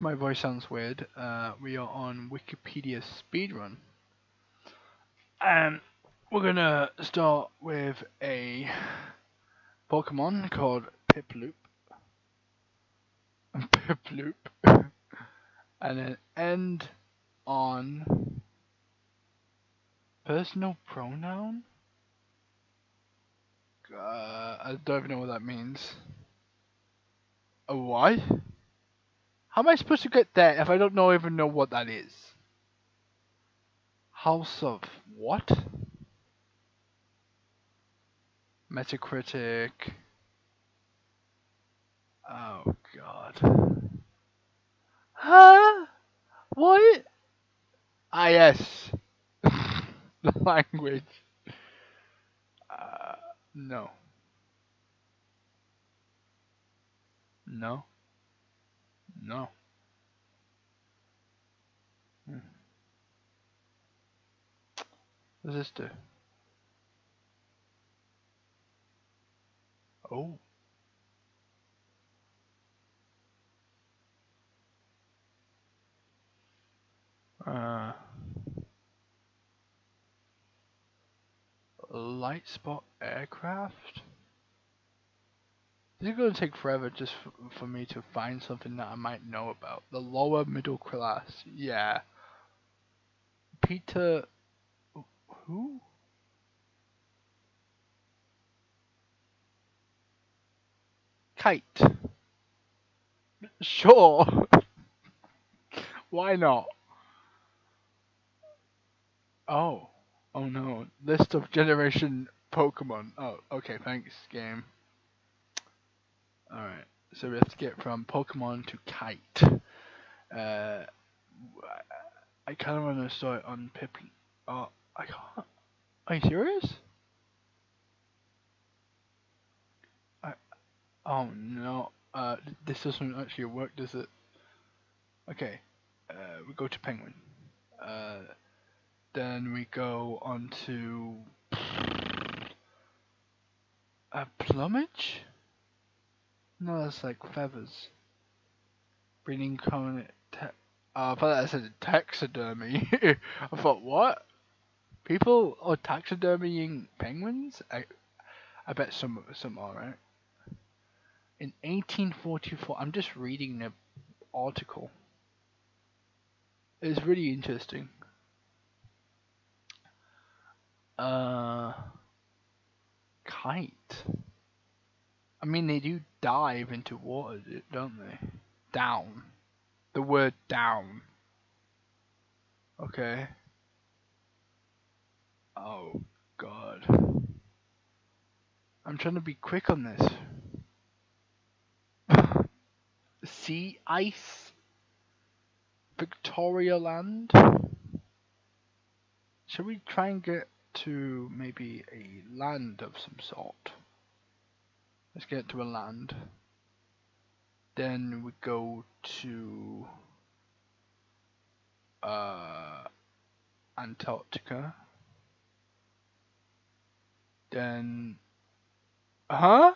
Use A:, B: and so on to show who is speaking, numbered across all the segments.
A: My voice sounds weird. Uh, we are on Wikipedia speedrun. And we're gonna start with a Pokemon called Piplup. Piplup. and then end on personal pronoun? Uh, I don't even know what that means. A what? How am I supposed to get that if I don't know even know what that is? House of what? Metacritic. Oh god. Huh? What? Ah yes. the language. Uh, no. No. No. Hmm. What does this do? Oh. Uh. Light spot aircraft? This is going to take forever just for me to find something that I might know about. The lower middle class. Yeah. Peter... Who? Kite. Sure. Why not? Oh. Oh no. List of generation Pokemon. Oh, okay, thanks, game. Alright, so we have to get from Pokemon to Kite. Uh, I kind of want to start on Pip. Oh, I can't. Are you serious? I. Oh no. Uh, this doesn't actually work, does it? Okay. Uh, we go to Penguin. Uh, then we go on to. A plumage? No, that's like feathers. Breeding common. Oh, I thought that said taxidermy. I thought, what? People are taxidermying penguins? I, I bet some some are, right? In 1844, I'm just reading the article. It's really interesting. Uh, kite. I mean, they do dive into water, don't they? Down. The word down. Okay. Oh, God. I'm trying to be quick on this. sea ice? Victoria Land? Shall we try and get to maybe a land of some sort? Let's get to a land. Then we go to uh, Antarctica. Then, huh?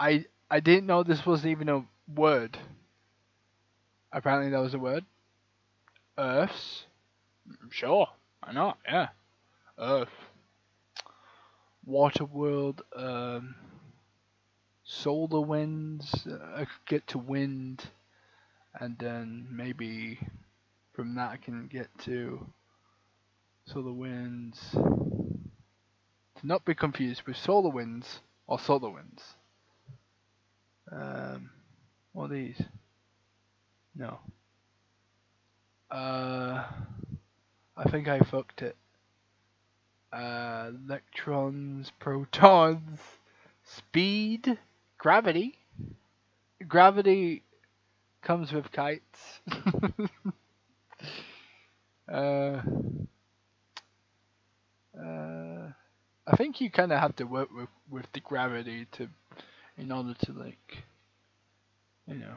A: I I didn't know this was even a word. Apparently, that was a word. Earths. Sure, why not? Yeah, Earth. Waterworld, um, Solar Winds, uh, I could get to Wind, and then maybe from that I can get to Solar Winds. To not be confused with Solar Winds or Solar Winds. Um, what are these? No. Uh, I think I fucked it uh, electrons, protons, speed, gravity. Gravity comes with kites. uh, uh, I think you kind of have to work with with the gravity to, in order to like, you know,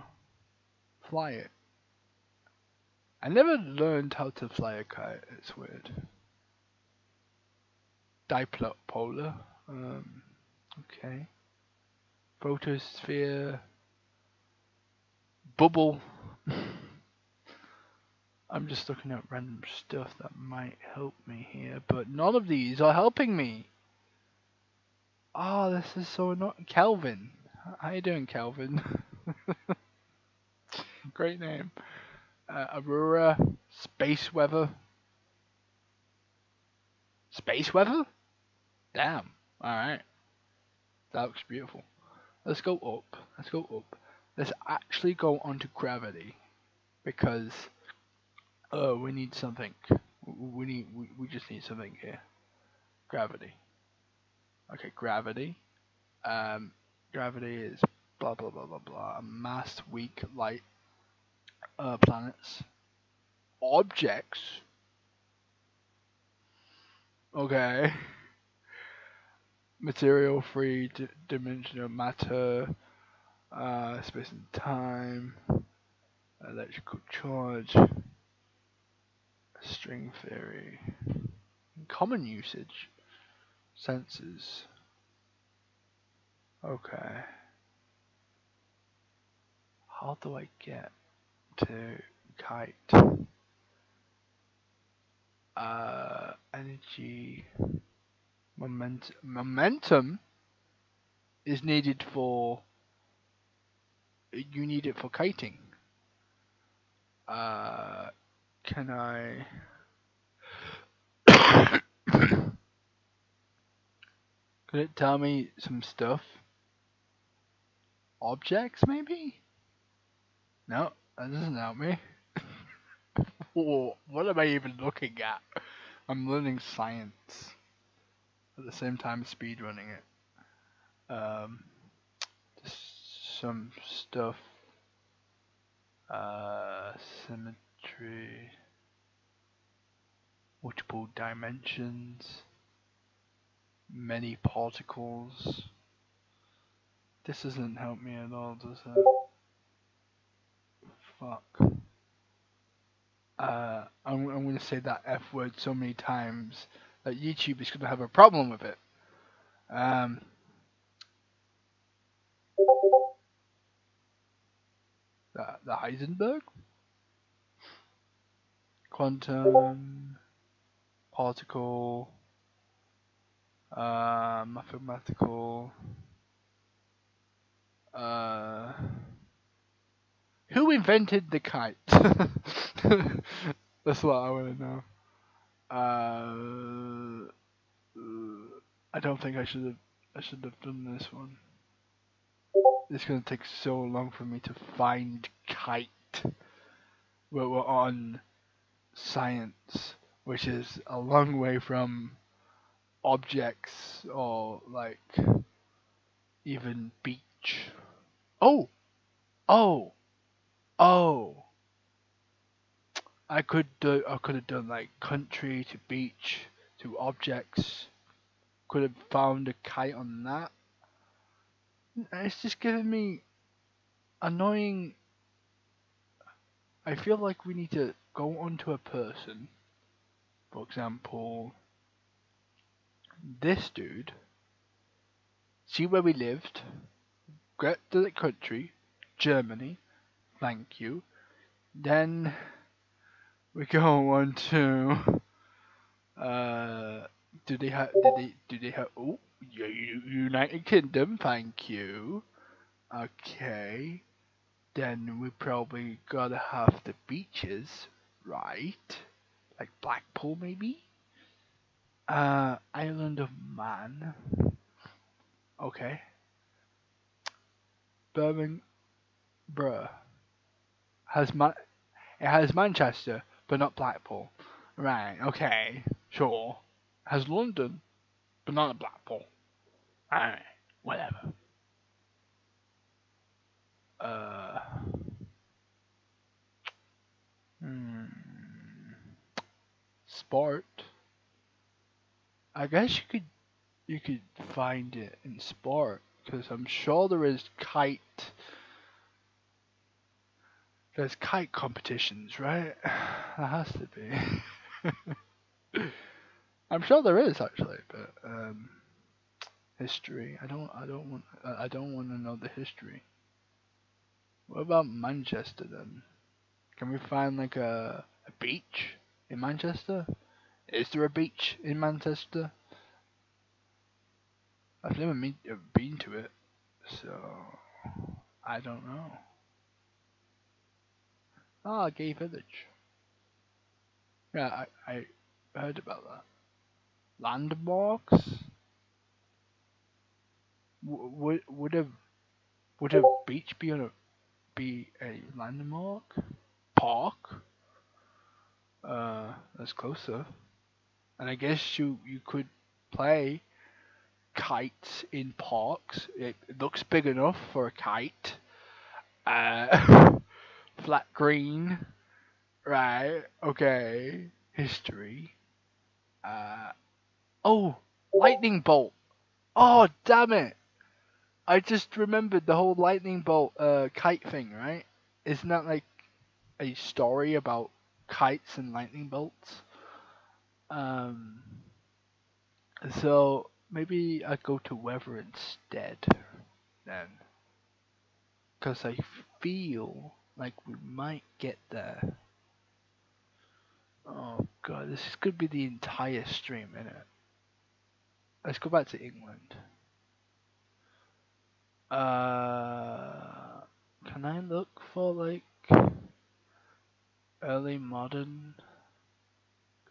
A: fly it. I never learned how to fly a kite. It's weird dipolar. Um, okay. Photosphere. bubble. I'm just looking at random stuff that might help me here, but none of these are helping me. Oh, this is so not Kelvin. How you doing, Kelvin? Great name. Uh, Aurora, space weather. Space weather? Damn. Alright. That looks beautiful. Let's go up. Let's go up. Let's actually go onto gravity. Because Oh, we need something. We need. We, we just need something here. Gravity. Okay, gravity. Um, gravity is blah blah blah blah blah. Mass, weak, light. Uh, planets. Objects. Okay. Material free dimensional matter. Uh, space and time. Electrical charge string theory, common usage, senses. Okay. How do I get to kite? Uh, energy, moment, momentum is needed for. You need it for kiting. Uh, can I... Could it tell me some stuff? Objects, maybe? No, that doesn't help me. what am I even looking at? I'm learning science. At the same time speed running it. Um, just some stuff. Uh, symmetry multiple dimensions, many particles. This doesn't help me at all, does it? Fuck. Uh, I'm, I'm going to say that F word so many times that YouTube is going to have a problem with it. Um, the, the Heisenberg? quantum, particle, uh, mathematical, uh, who invented the kite? That's what I want to know. Uh, I don't think I should have. I should have done this one. It's gonna take so long for me to find kite. Well, we're on science, which is a long way from objects or like even beach. Oh, oh, oh. I could do. I could have done like country to beach to objects. Could have found a kite on that. It's just giving me annoying. I feel like we need to go onto a person, for example, this dude, see where we lived, get to the country, Germany, thank you, then we go on to, uh, do they have, do they, do they have, oh, United Kingdom, thank you, okay, then we probably gotta have the beaches, right? Like Blackpool, maybe? Uh, Island of Man. Okay. Birmingham, bruh. Has Man, it has Manchester, but not Blackpool. Right, okay, sure. Has London, but not Blackpool. Alright, whatever. Uh. Hmm. Sport. I guess you could you could find it in sport because I'm sure there is kite. There's kite competitions, right? There has to be. I'm sure there is actually, but um, history. I don't. I don't want. I don't want to know the history. What about Manchester then? Can we find like a, a beach in Manchester? Is there a beach in Manchester? I've never been to it, so I don't know. Ah, Gay Village. Yeah, I, I heard about that. Landmarks? W- would would a would a beach be a be a landmark? Park? Uh, that's closer. And I guess you you could play kites in parks. It, it looks big enough for a kite. Uh, flat green. Right. Okay. History. Uh. Oh, lightning bolt. Oh, damn it! I just remembered the whole lightning bolt uh, kite thing, right? Isn't that like a story about kites and lightning bolts? Um. So maybe I go to weather instead, then, because I feel like we might get there. Oh god, this could be the entire stream, innit? Let's go back to England. Uh, can I look for like early modern?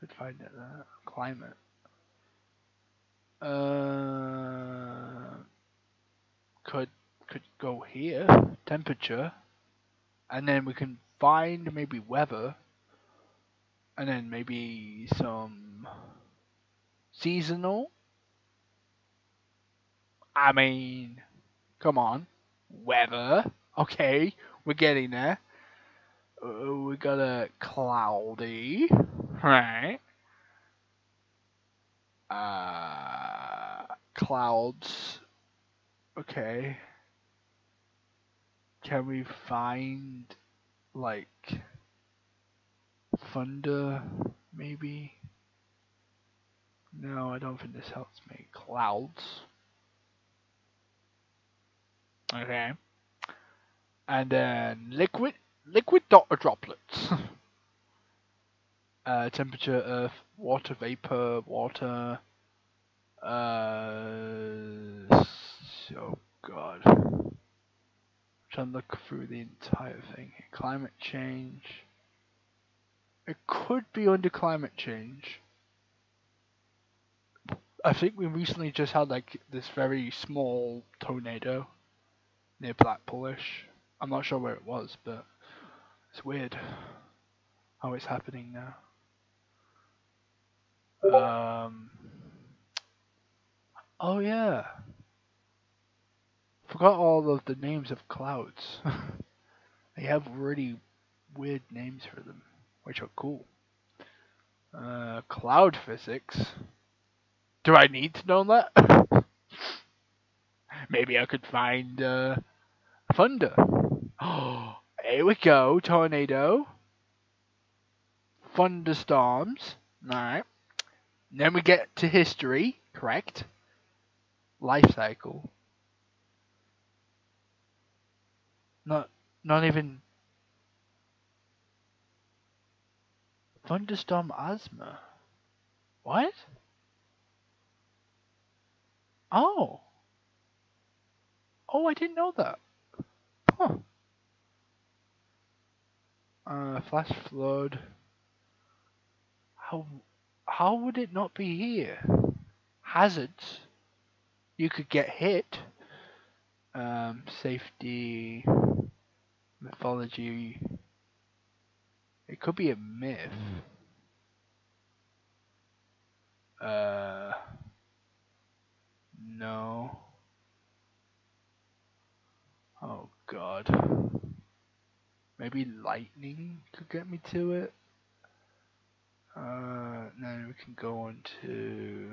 A: Could find it there. Climate. Uh, could could go here. Temperature, and then we can find maybe weather, and then maybe some seasonal. I mean, come on, weather. Okay, we're getting there. Uh, we got a cloudy, right? Uh, clouds. Okay. Can we find like thunder maybe? No, I don't think this helps me. Clouds. Okay. And then liquid liquid dot droplets. uh, temperature, earth, water vapor, water. Uh, oh god. Look through the entire thing. Climate change. It could be under climate change. I think we recently just had like this very small tornado near Blackpoolish. I'm not sure where it was, but it's weird how it's happening now. Um. Oh yeah. Forgot all of the names of clouds. they have really weird names for them, which are cool. Uh, cloud physics. Do I need to know that? Maybe I could find uh, thunder. Oh, here we go, tornado. Thunderstorms. Alright. Then we get to history, correct? Life cycle. Not not even thunderstorm asthma. What? Oh. Oh, I didn't know that. Huh. Uh, flash flood. How how would it not be here? Hazards. You could get hit. Um, safety. Mythology. It could be a myth. Uh. No. Oh god. Maybe lightning could get me to it. Uh, then we can go on to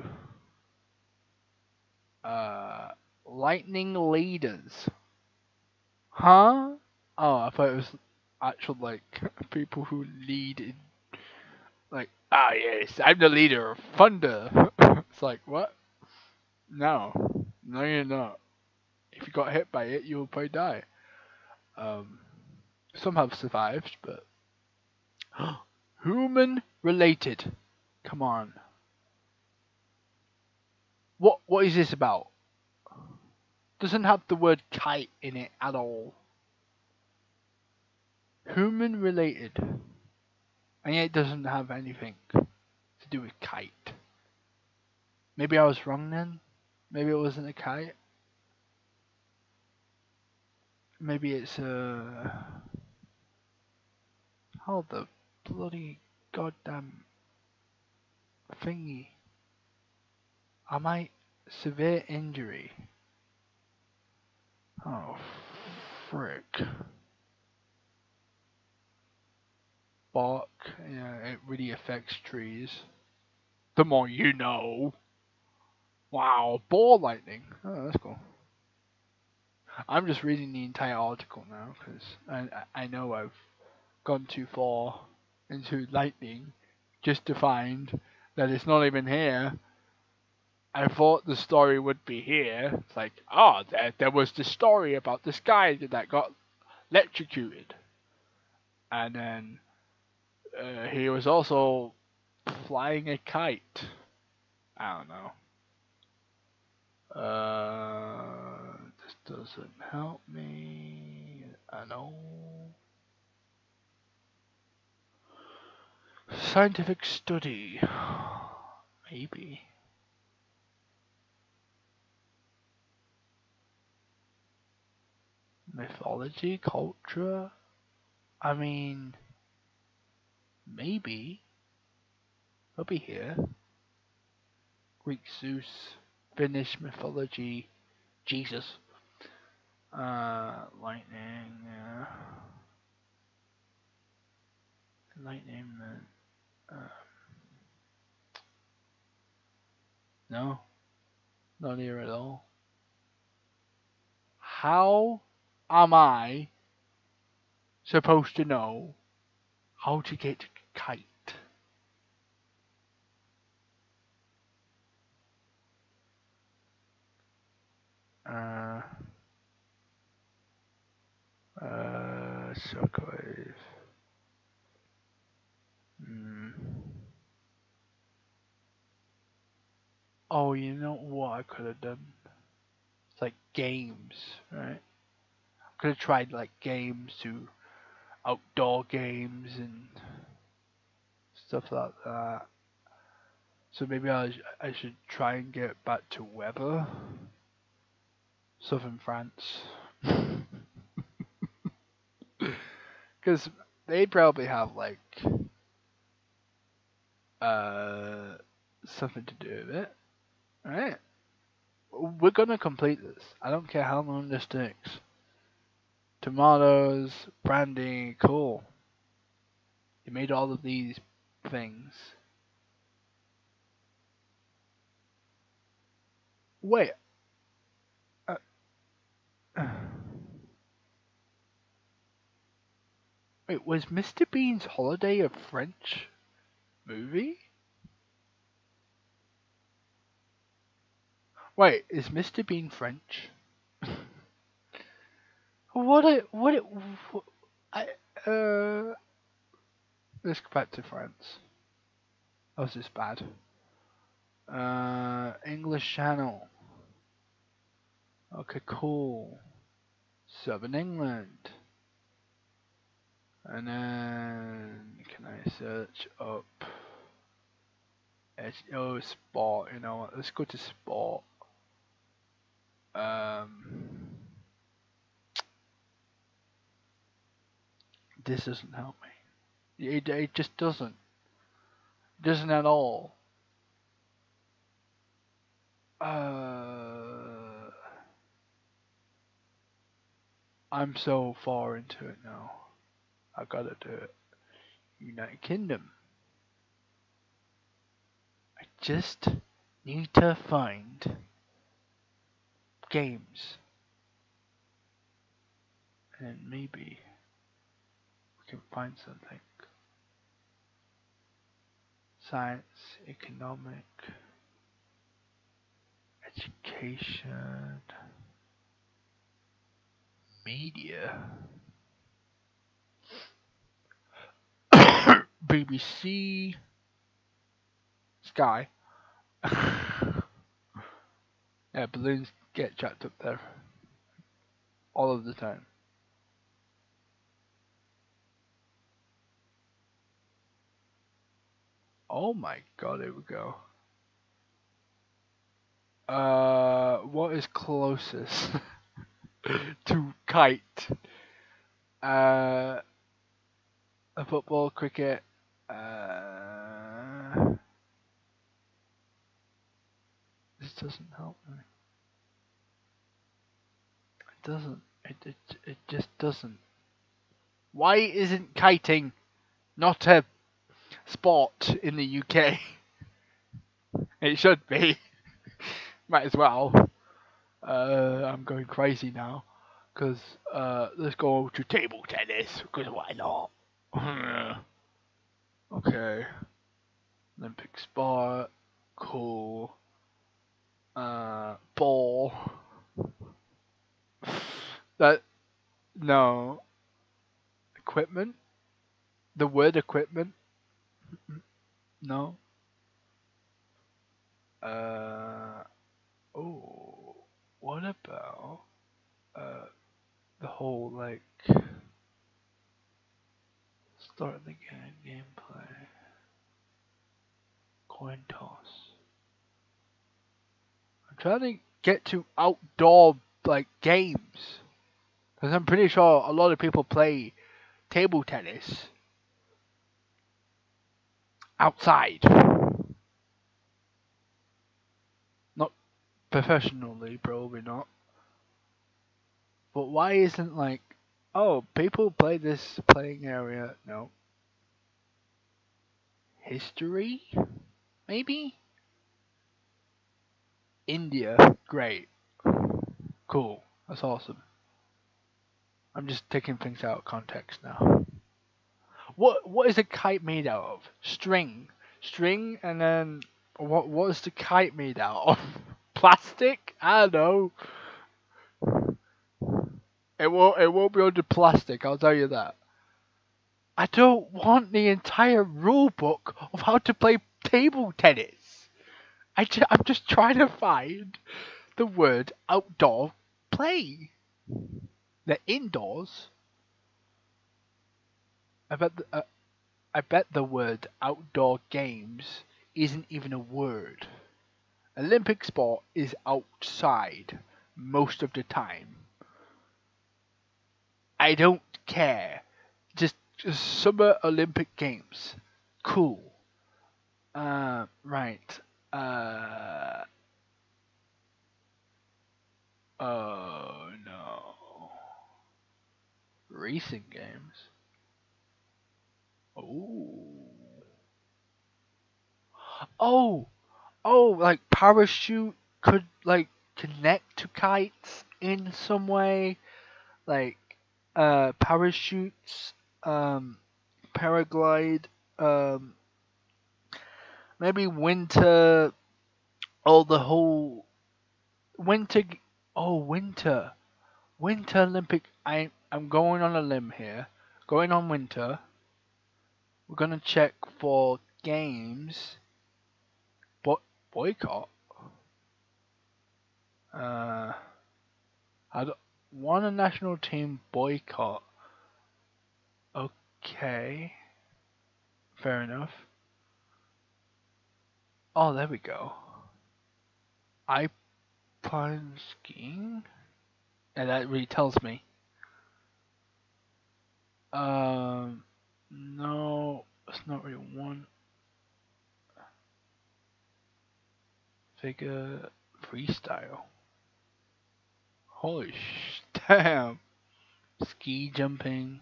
A: uh, lightning leaders. Huh? Oh, I thought it was actual like people who lead in like ah yes, I'm the leader of thunder. it's like what? No, no, you're not. If you got hit by it, you'll probably die. Um, some have survived, but human related. Come on. What what is this about? Doesn't have the word kite in it at all. Human related. And yet it doesn't have anything to do with kite. Maybe I was wrong then? Maybe it wasn't a kite? Maybe it's a... How the bloody goddamn thingy. I might severe injury. Oh, frick. Bark, yeah, it really affects trees. The more you know. Wow, ball lightning. Oh, that's cool. I'm just reading the entire article now because I, I know I've gone too far into lightning just to find that it's not even here. I thought the story would be here. It's like, oh, there, there was the story about this guy that got electrocuted. And then uh, he was also flying a kite. I don't know. Uh, this doesn't help me. I know. Scientific study. Maybe. Mythology, culture. I mean, maybe. He'll be here. Greek Zeus, Finnish mythology, Jesus. Uh, lightning, yeah. Lightning, uh, no, not here at all. How am I supposed to know how to get kite? Uh, uh, shockwave. Hmm. Oh, you know what I could have done? It's like games, right? Could have tried like games to outdoor games and stuff like that. So maybe I, I should try and get back to weather. Southern France. Because they probably have like uh something to do with it. Alright. We're gonna complete this. I don't care how long this takes. Tomatoes, brandy, cool. You made all of these things. Wait. Uh, wait, was Mr. Bean's Holiday a French movie? Wait, is Mr. Bean French? what a what it I uh let's go back to France. Oh, is this bad? Uh English channel. Okay, cool. Southern England. And then can I search up it's, oh sport, you know what, let's go to sport. Um this doesn't help me. It, it just doesn't. It doesn't at all. Uh, I'm so far into it now. I gotta do it. United Kingdom. I just need to find games. And maybe can find something. Science, economic, education, media. BBC, Sky. yeah, balloons get trapped up there all of the time. Oh my god, here we go. Uh, what is closest to kite? Uh, a football, cricket. Uh, this doesn't help me. It doesn't. It, it it just doesn't. Why isn't kiting not a sport in the UK? It should be. Might as well. Uh, I'm going crazy now. Because uh, let's go to table tennis. Because why not? okay. Olympic sport. Cool. Uh, ball. That. No. Equipment? The word equipment? No. Uh. Oh. What about. Uh. The whole, like. Start the game gameplay. Coin toss. I'm trying to get to outdoor like games. Because I'm pretty sure a lot of people play table tennis outside. Not professionally, probably not. But why isn't like, oh, people play this playing area? No. History? Maybe? India, great. Cool. That's awesome. I'm just taking things out of context now. What what is a kite made out of? String. String and then what what is the kite made out of? Plastic? I don't know. It won't it won't be under plastic, I'll tell you that. I don't want the entire rule book of how to play table tennis. I ju- I'm just trying to find the word outdoor play. The indoors. I bet the, uh, I bet the word outdoor games isn't even a word. Olympic sport is outside most of the time. I don't care. Just, just summer Olympic games. Cool. Uh, right. Uh, oh no. Racing games. Oh. Oh. Oh, like parachute could like connect to kites in some way. Like uh parachutes, um paraglide, um maybe winter oh the whole winter oh winter winter olympic i i'm going on a limb here going on winter we're gonna check for games Bo- boycott uh i don't a national team boycott okay fair enough Oh, there we go. Alpine skiing? And that really tells me. Um, no, it's not really one. Figure freestyle. Holy sh! Damn. Ski jumping.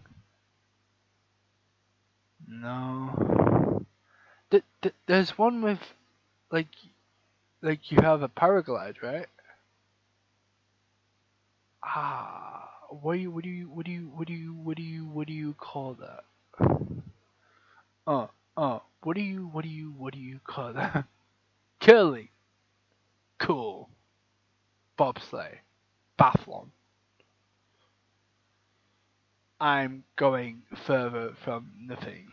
A: No. Th- th- there's one with like like you have a paraglide, right? Ah, what do you what do you what do you what do you what do you what do you call that? Uh, uh, what do you what do you what do you call that? Curling. Cool. Bobsleigh. Bathlon. I'm going further from nothing.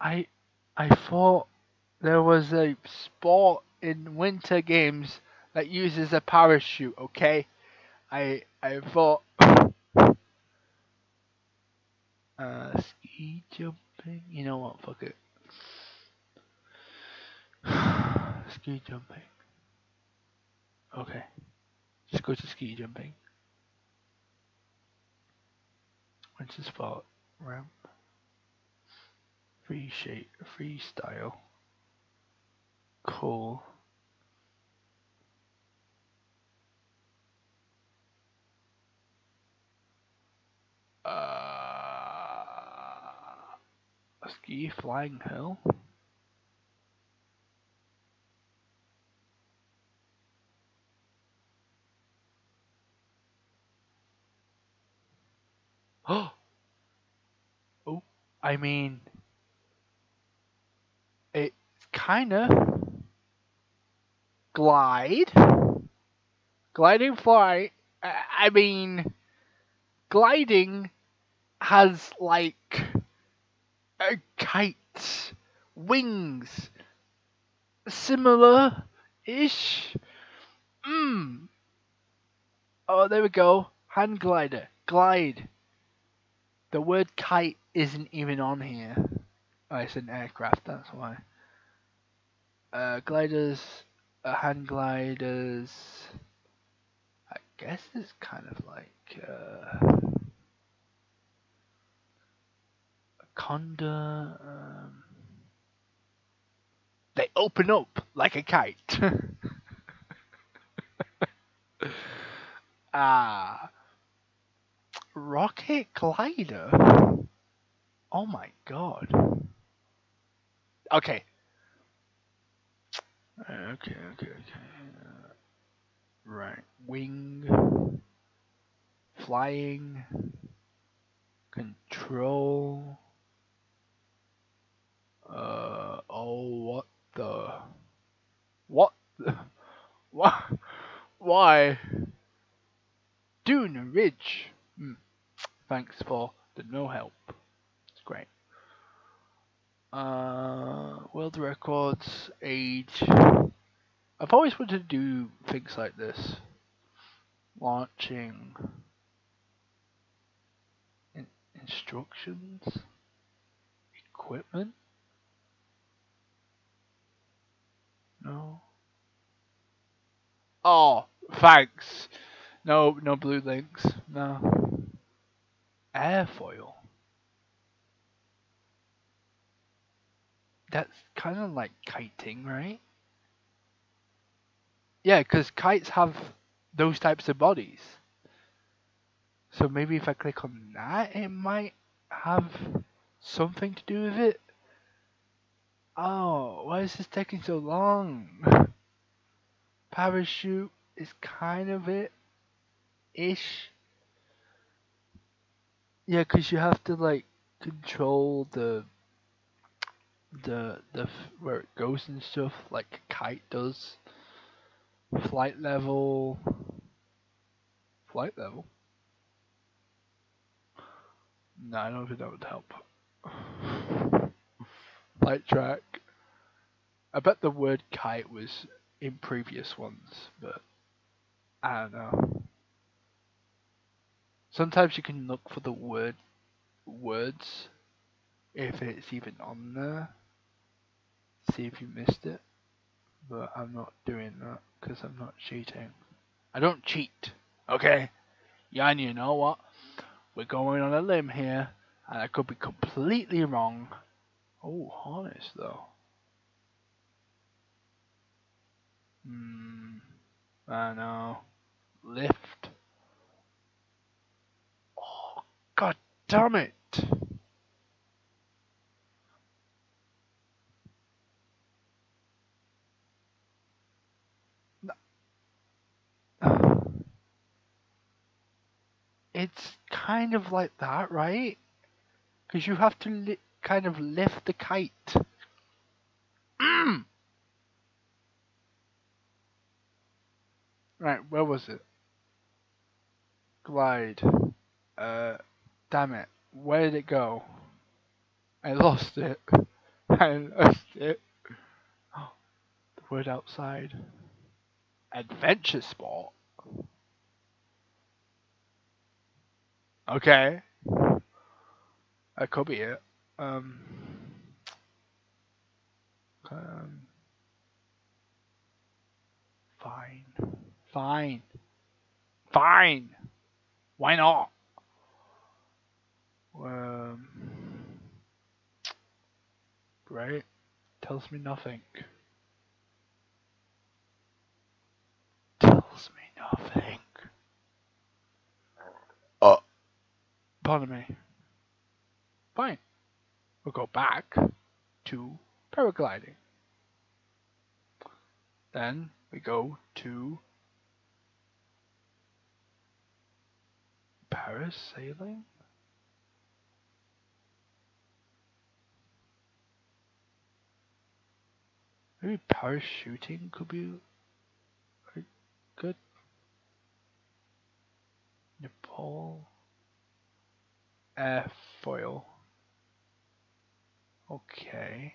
A: I I thought there was a sport in winter games that uses a parachute, okay? I I thought uh ski jumping you know what, fuck it. ski jumping. Okay. Just go to ski jumping. What's the spot? Ramp. Free shape freestyle. Cool. Uh, ski flying hill. Oh, I mean, it's kind of glide, gliding fly. I mean, gliding has like a kite, wings, similar ish. Mmm. Oh, there we go. Hand glider. Glide. The word kite isn't even on here. Oh, it's an aircraft, that's why. Uh, gliders, uh, hand gliders. I guess it's kind of like uh, a condor. Um, they open up like a kite. ah. Rocket glider? Oh my god. Okay. Okay, okay, okay. Uh, right. Wing. Flying. Control. Uh, oh, what the? What? The? Why? Dune Ridge. Hmm. Thanks for the no help. It's great. Uh, world records, age. I've always wanted to do things like this. Launching. In instructions. Equipment. No. Oh, thanks. No, no blue links. No airfoil. That's kind of like kiting, right? Yeah, because kites have those types of bodies. So maybe if I click on that, it might have something to do with it. Oh, why is this taking so long? Parachute is kind of it. Ish. Yeah, cause you have to like control the the the where it goes and stuff like kite does. Flight level. Flight level. No, I don't think that would help. Flight track. I bet the word kite was in previous ones, but I don't know. Sometimes you can look for the word words if it's even on there. See if you missed it. But I'm not doing that because I'm not cheating. I don't cheat, okay? Yeah, and you know what? We're going on a limb here, and I could be completely wrong. Oh, harness though. Hmm. I know. Lift. Oh, God damn it! It's kind of like that, right? Because you have to li- kind of lift the kite. Mm. Right, where was it? Glide. Uh, Damn it. Where did it go? I lost it. I lost it. The word outside. Adventure sport. Okay. That could be it. Um. Um. Fine. Fine. Fine. Why not? Um. Right. Tells me nothing. Tells me nothing. Oh. Pardon me. Fine. We'll go back to paragliding. Then we go to parasailing. Maybe parachuting could be good. Nepal. Airfoil. Okay.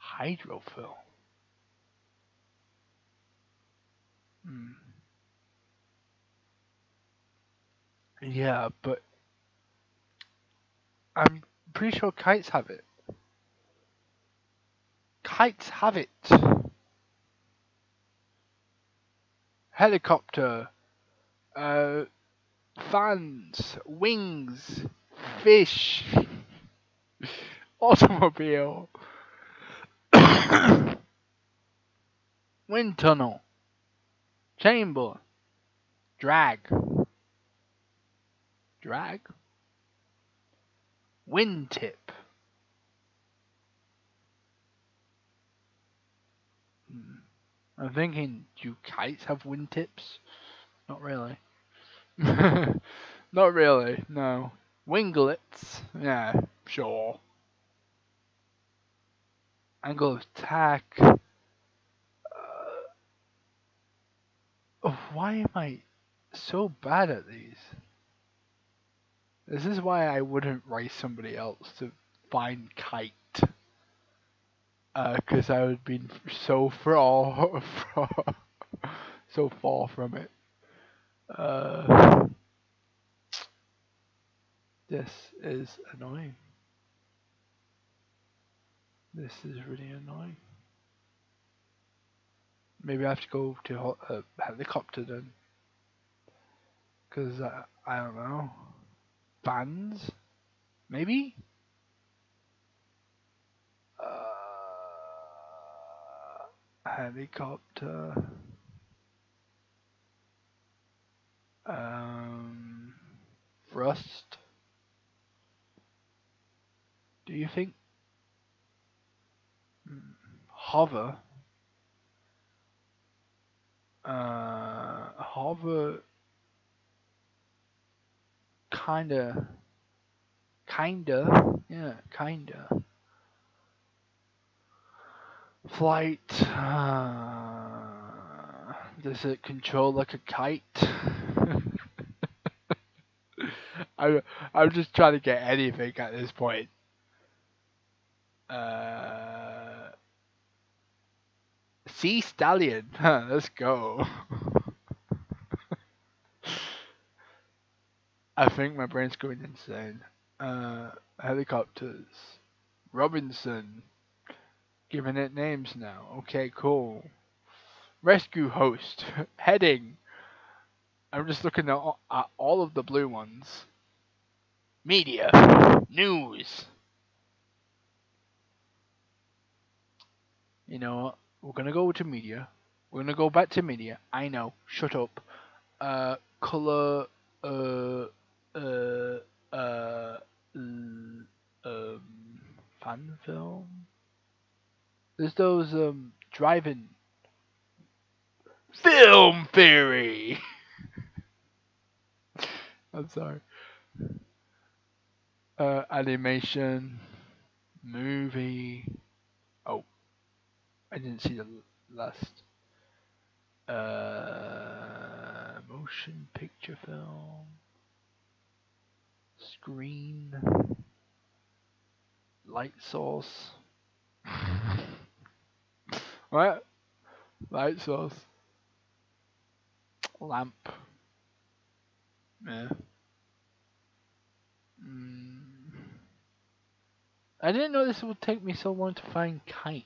A: Hydrofoil. Hmm. Yeah, but I'm pretty sure kites have it. Kites have it. Helicopter. Uh, fans. Wings. Fish. Automobile. Wind tunnel. Chamber. Drag. Drag. Wing tip. Hmm. I'm thinking, do kites have wing tips? Not really. Not really, no. Winglets, yeah, sure. Angle of attack. Uh, oh, why am I so bad at these? This is why I wouldn't race somebody else to find kite. Because uh, I would be so far, so far from it. Uh, this is annoying. This is really annoying. Maybe I have to go to a uh, helicopter then. Because I, I don't know. Fans? Maybe? Uh, helicopter. Um, Rust. Do you think? Hover. Uh, hover. Kinda. Kinda. Yeah, kinda. Flight. Uh, does it control like a kite? I I'm just trying to get anything at this point. Uh, sea stallion. Let's go. I think my brain's going insane. Uh, helicopters. Robinson. Giving it names now. Okay, cool. Rescue hoist. Heading. I'm just looking at all of the blue ones. Media. News. You know? We're gonna go to media. We're gonna go back to media. I know. Shut up. Uh, color. Uh, uh, uh, um, fan film. There's those um driving. Film theory. I'm sorry. Uh, animation, movie. I didn't see the last. Uh, motion picture film, screen, light source. what? Light source. Lamp. Yeah. Mm. I didn't know this would take me so long to find kite.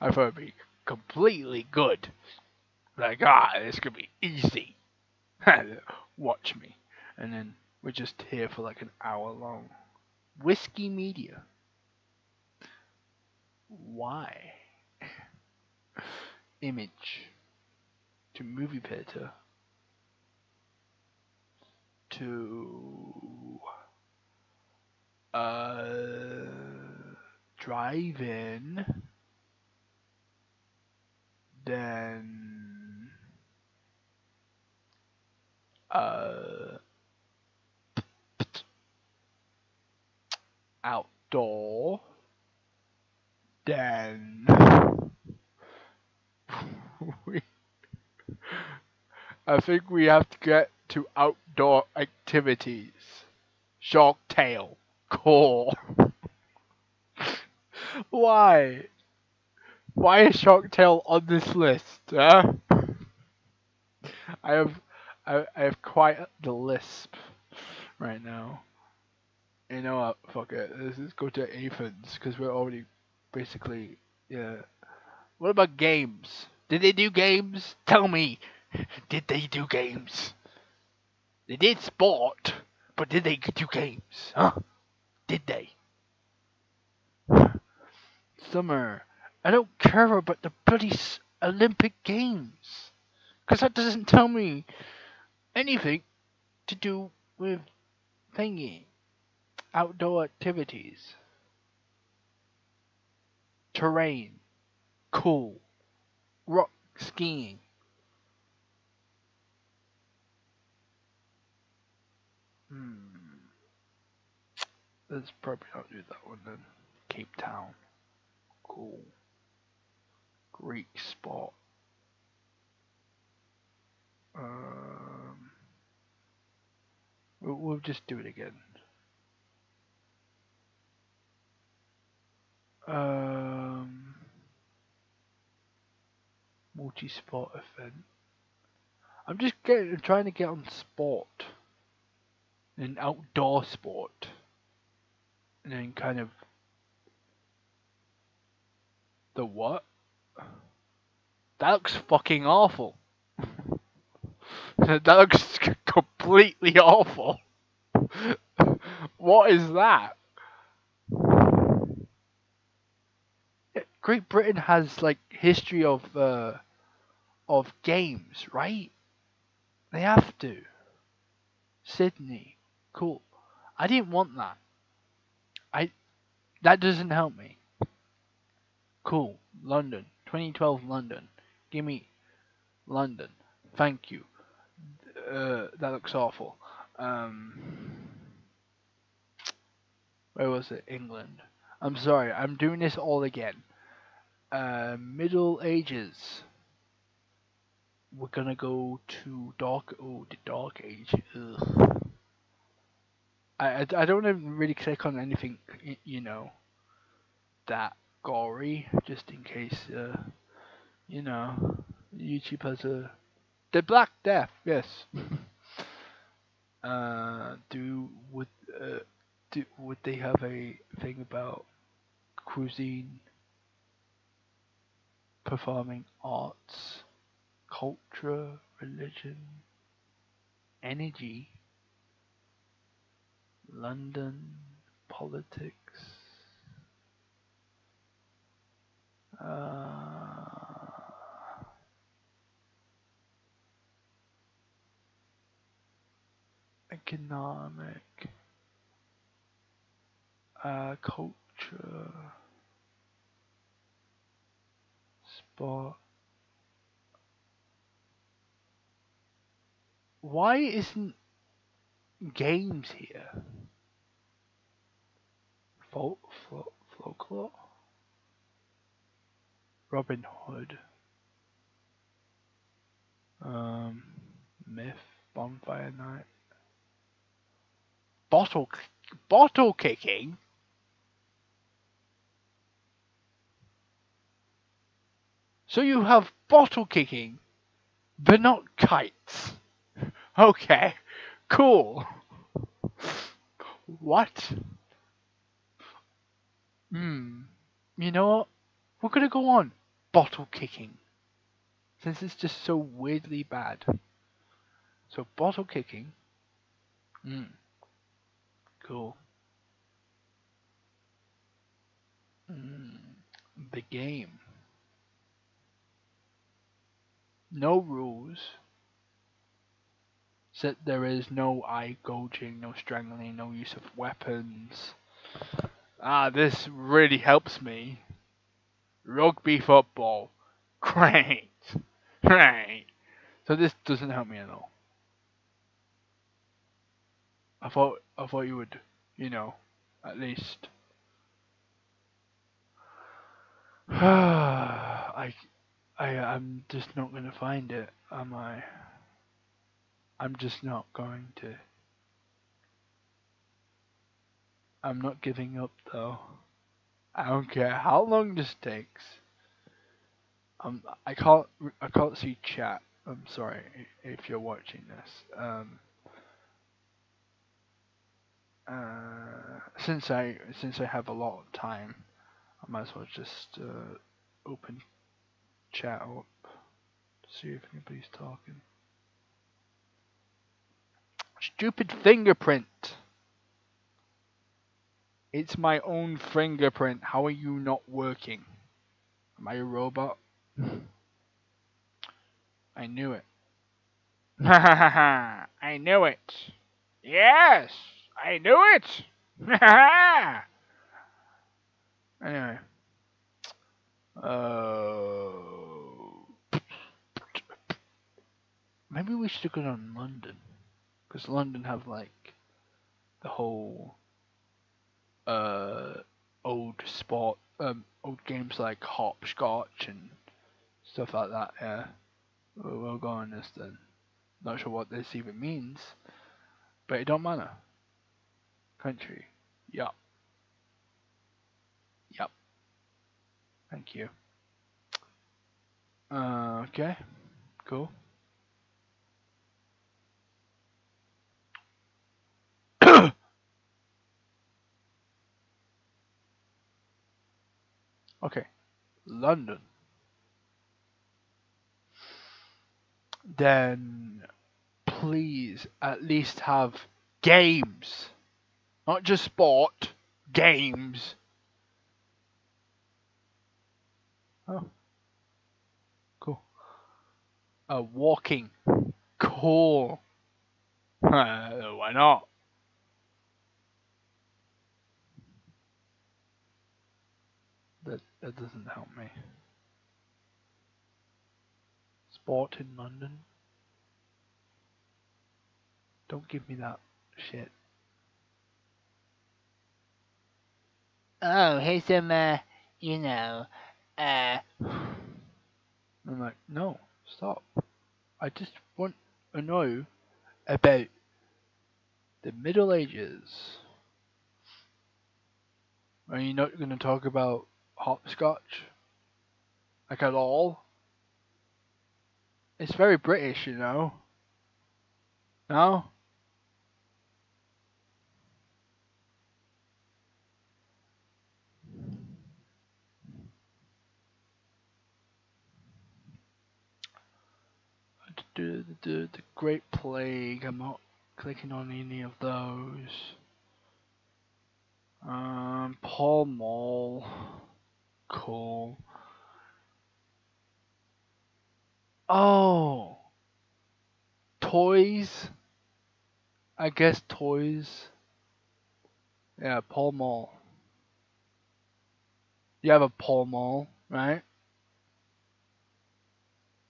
A: I thought it'd be completely good. Like, ah, this could be easy. Watch me. And then we're just here for like an hour long. Whiskey Media. Why? Image. To movie theater. To uh drive in then uh outdoor then we I think we have to get to outdoor activities. Shark Tale, Core. Why? Why is Shark Tale on this list? Huh? I have I, I have quite the lisp right now. You know what? Fuck it. Let's go to Athens because we're already basically yeah. What about games? Did they do games? Tell me. Did they do games? They did sport, but did they do games? Huh? Did they? Summer. I don't care about the bloody Olympic Games. Because that doesn't tell me anything to do with thingy. Outdoor activities. Terrain. Cool. Rock skiing. Hmm. Let's probably not do that one then. Cape Town. Cool. Greek spot. Um, we'll, we'll just do it again. Um, multi-sport event. I'm just getting, trying to get on sport, an outdoor sport, and then kind of the what? That looks fucking awful. that looks completely awful. what is that? Great Britain has like history of uh, of games, right? They have to. Sydney, cool. I didn't want that. I that doesn't help me. Cool. London. 2012 London. Give me London. Thank you. Uh, that looks awful. Um, where was it? England. I'm sorry. I'm doing this all again. Uh, Middle Ages. We're gonna go to Dark. Oh, the Dark Age. Ugh. I, I, I don't even really click on anything, you know, that gory, just in case, uh, you know, YouTube has a the Black Death, yes. uh, do would uh, do would they have a thing about cuisine, performing arts, culture, religion, energy, London, politics? Uh, economic, uh, culture, sport. Why isn't games here? Folk, folk, folklore? Robin Hood. Um, Myth, Bonfire Night bottle bottle kicking. So you have bottle kicking, but not kites. Okay, cool. What? Hmm. You know what? We're gonna go on bottle kicking. Since it's just so weirdly bad. So bottle kicking. Hmm. Cool. Mm, the game. No rules. Said there is no eye gouging, no strangling, no use of weapons. Ah, this really helps me. Rugby football. Great. Great. So this doesn't help me at all. I thought I thought you would, you know, at least I, I, I'm just not gonna find it, am I? I'm just not going to. I'm not giving up though. I don't care how long this takes. Um, I can't, I can't see chat. I'm sorry if you're watching this. Um, uh, since I, since I have a lot of time. I might as well just uh, open chat up to see if anybody's talking. Stupid fingerprint! It's my own fingerprint. How are you not working? Am I a robot? I knew it. I knew it. Yes, I knew it. Anyway. Uh, maybe we should go on London. Because London have like the whole uh, old sport, um, old games like hopscotch and stuff like that. Yeah, we'll, we'll go on this then. Not sure what this even means, but it don't matter. Country, yup. Yep. Thank you. Uh, okay, cool. okay, London. Then please at least have games, not just sport, games. Oh. Cool. Uh, walking. Cool. Uh, why not? That that doesn't help me. Sport in London. Don't give me that shit.
B: Oh, here's some, uh, you know, uh,
A: I'm like, no, stop. I just want to know about the Middle Ages. Are you not going to talk about hopscotch? Like at all? It's very British, you know. No? The, the, Great Plague. I'm not clicking on any of those. Um, Pall Mall. Cool. Oh. Toys. I guess toys. Yeah, Paul Mall. You have a Paul Mall, right?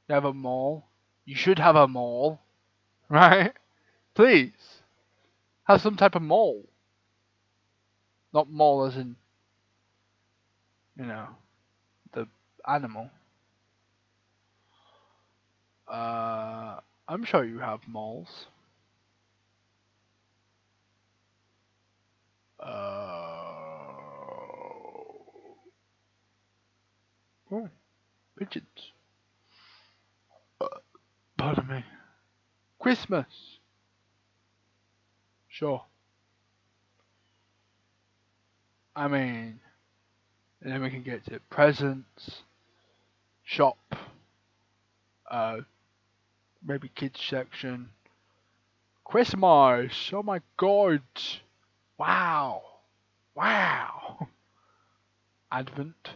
A: You have a mall. You should have a mall, right? Please. Have some type of mall. Not mall as in, you know, the animal. Uh, I'm sure you have malls. Uh, oh. pigeons. Pardon me. Christmas. Sure. I mean, and then we can get to presents, shop, uh, maybe kids section. Christmas! Oh my god! Wow! Wow! Advent.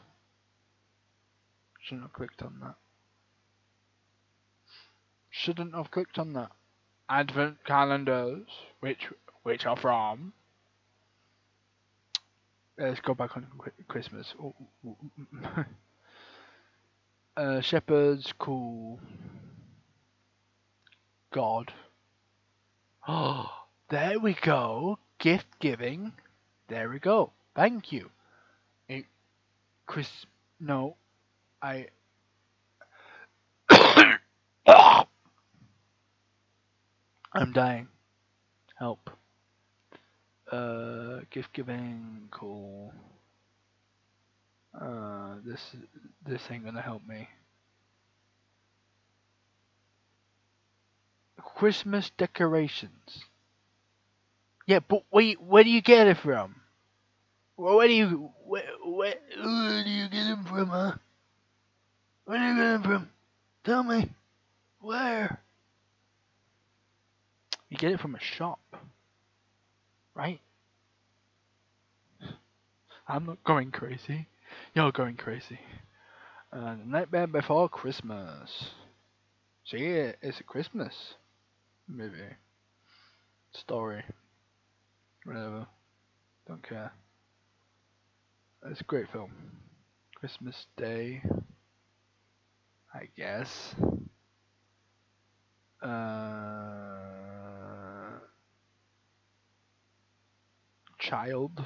A: Shouldn't have clicked on that. Shouldn't have clicked on that. Advent calendars, which which are from. Let's go back on Christmas. Uh, shepherds, cool. God. Oh, there we go. Gift giving. There we go. Thank you. A Chris. No, I. I'm dying. Help. Uh, gift giving, cool. Uh, this this ain't gonna help me. Christmas decorations. Yeah, but wait, where do you get it from? Where do you where where, where do you get them from, huh? Where do you get them from? Tell me. Where? You get it from a shop, right? I'm not going crazy. You're going crazy. Uh, Nightmare Before Christmas. See, it's a Christmas movie. Story. Whatever. Don't care. It's a great film. Christmas Day. I guess. Uh, child.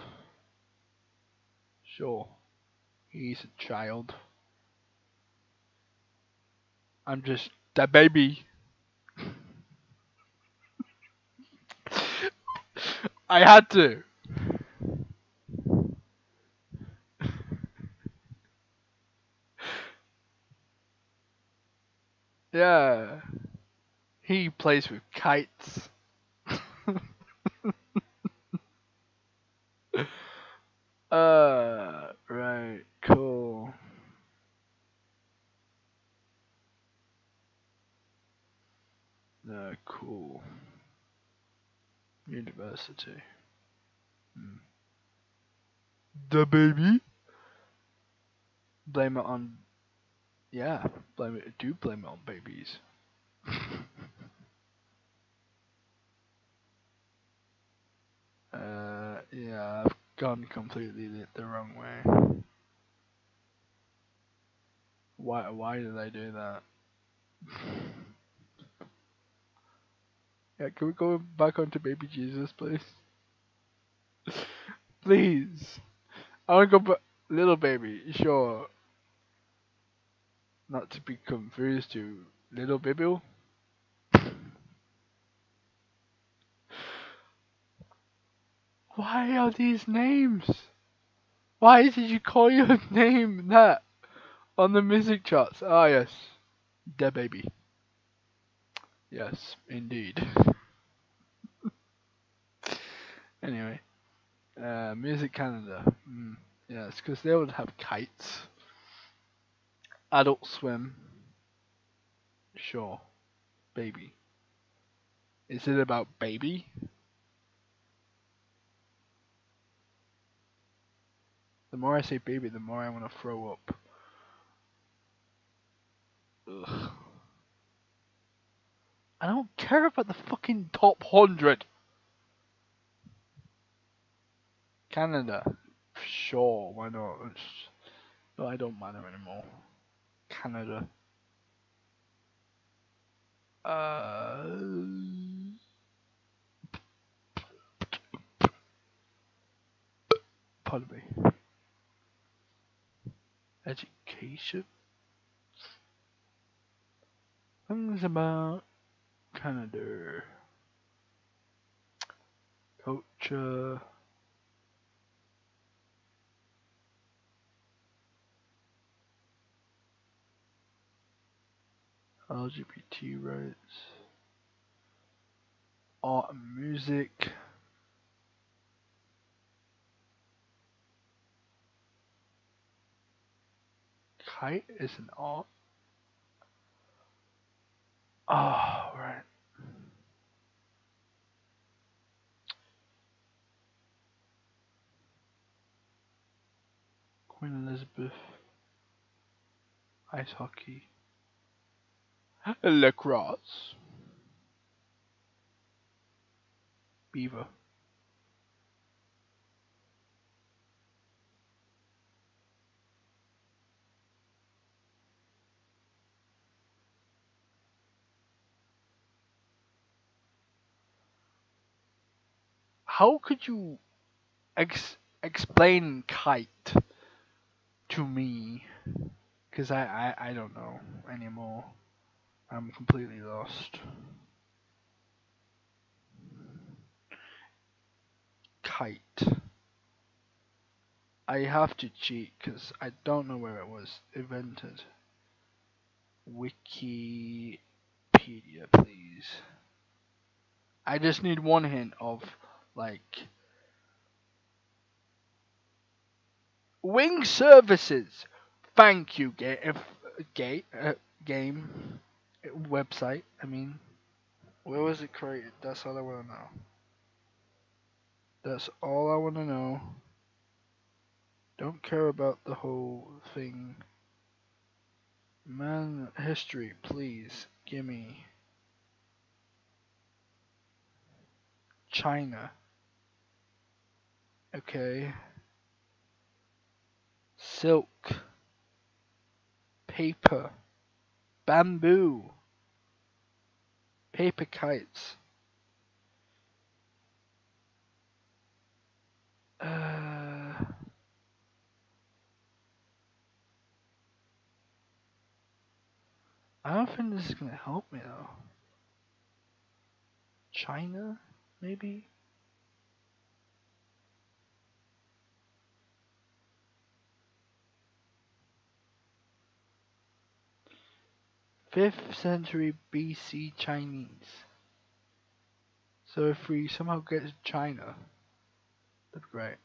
A: Sure. He's a child. I'm just that baby. I had to. yeah. He plays with kites. Uh, right, cool. Uh, cool. University. Hmm. The baby? Blame it on. Yeah, blame it. Do blame it on babies. uh, yeah, I've gone completely the, the wrong way. Why? Why did I do that? Yeah, can we go back onto baby Jesus, please? please. I want to go back. Little baby, sure. Not to be confused to little baby. Why are these names? Why did you call your name that on the music charts? Ah, yes. The baby. Yes, indeed. anyway, uh, Music Canada. Mm, yes, because they would have kites. Adult Swim. Sure. Baby. Is it about baby? The more I say baby, the more I want to throw up. Ugh. I don't care about the fucking top 100. Canada. Sure, why not? It's, no, I don't matter anymore. Canada. Uh, pardon me. Education. Things about Canada. Culture. LGBT rights, art and music. Kite is an art. Oh, right. Queen Elizabeth. Ice hockey. Lacrosse. Beaver. How could you ex- explain kite to me? Because I, I, I don't know anymore. I'm completely lost. Kite. I have to cheat because I don't know where it was invented. Wikipedia, please. I just need one hint of like wing services. Thank you, ga- if, gate uh, game website. I mean, where was it created? That's all I want to know. That's all I want to know. Don't care about the whole thing. Man, history, please gimme. China. Okay. Silk. Paper. Bamboo. Paper kites. Uh, I don't think this is gonna help me though. China, maybe? Fifth century BC Chinese. So if we somehow get to China, that'd be great.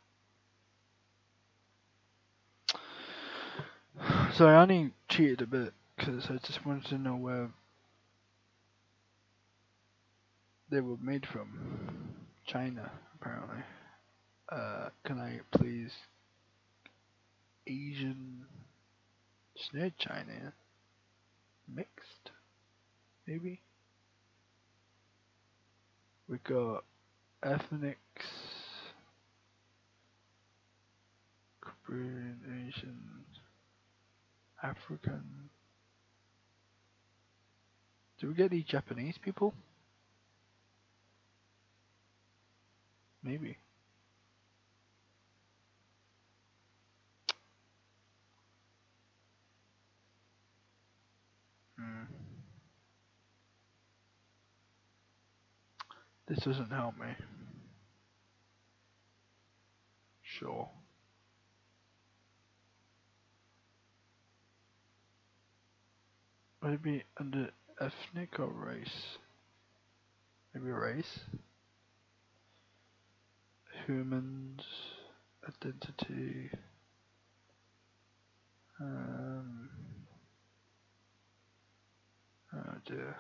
A: So I only cheated a bit because I just wanted to know where they were made from. China, apparently. Uh, can I please Asian? Snare China mixed, maybe. We got ethnics, Korean, Asian, African. Do we get any Japanese people? Maybe. Hmm. This doesn't help me. Sure. Would it be under ethnic or race? Maybe race? Humans, identity. Um, dear.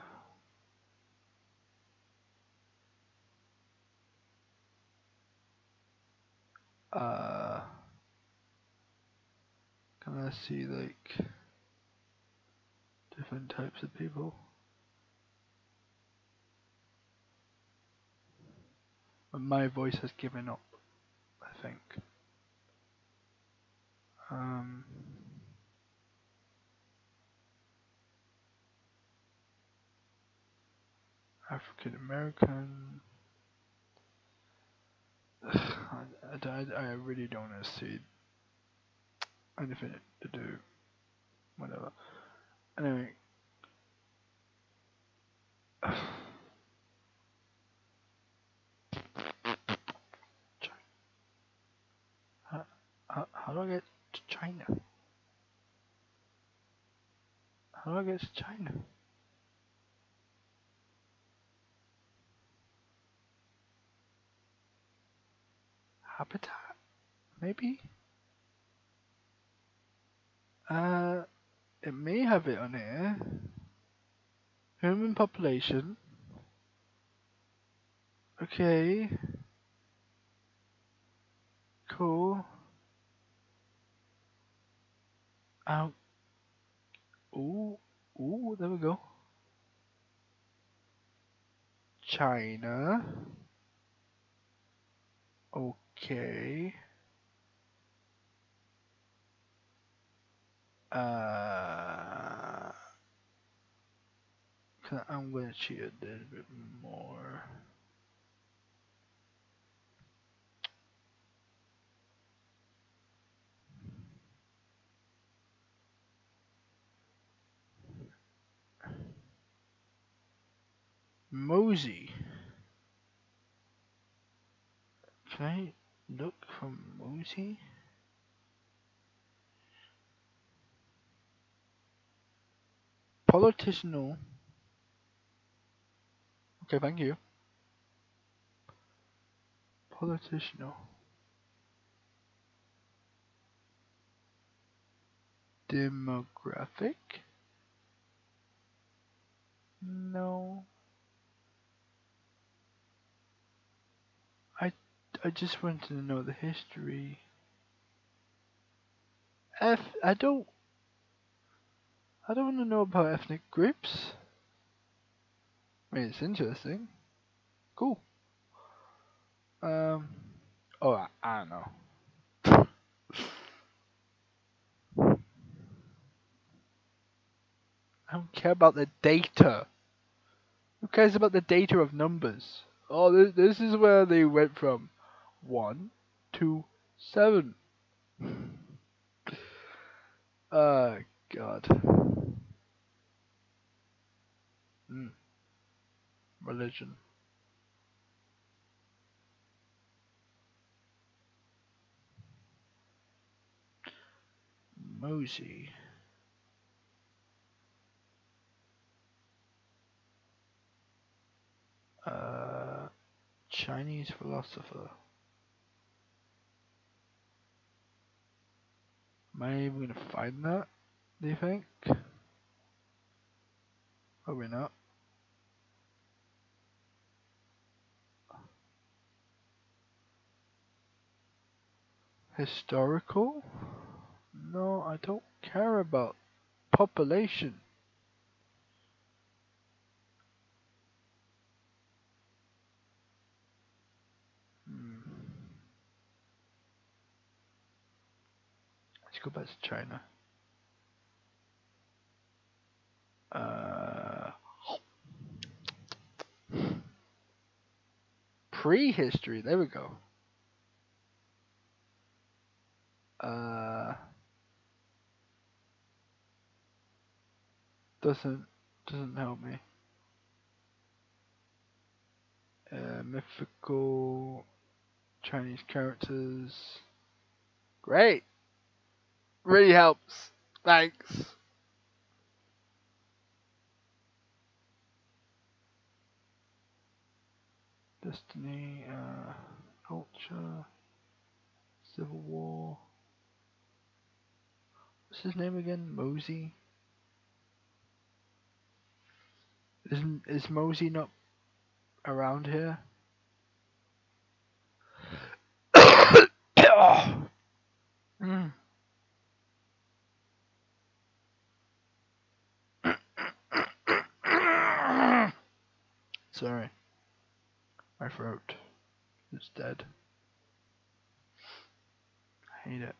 A: Uh, can I see like different types of people? But my voice has given up, I think. Um, African American. I, I, I really don't see anything to do. Whatever. Anyway. How, how, how do I get to China? How do I get to China? Habitat, maybe. Uh, it may have it on here. Human population. Okay. Cool. Um. Ooh, ooh, there we go. China. Okay. Uh, I'm gonna cheat a little bit more. Mozi. I look for Mozi? Politician. Okay, thank you. Politician. Demographic? No. I just wanted to know the history. F I don't I don't want to know about ethnic groups. I mean, it's interesting. Cool. Um. Oh, I, I don't know. I don't care about the data. Who cares about the data of numbers? Oh, this, this is where they went from one to seven. Oh, God. Mm. Religion. Mozi. Uh, Chinese philosopher. Am I even gonna find that? Do you think? Probably not. Historical? No, I don't care about population. Go back to China. Uh, prehistory. There we go. Uh, doesn't doesn't help me. Uh, mythical Chinese characters. Great. Really helps. Thanks. Destiny, uh, culture, civil war. What's his name again? Mozi. Isn't is Mozi not around here? Mm. Sorry. My throat is dead. I hate it.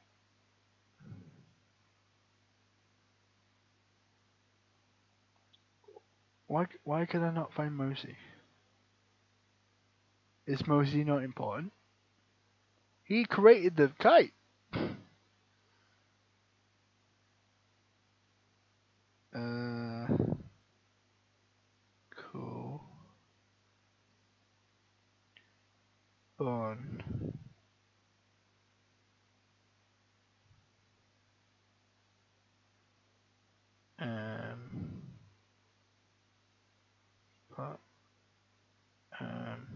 A: Why why can I not find Mozi? Is Mozi not important? He created the kite. Uh, On. Um. But, um.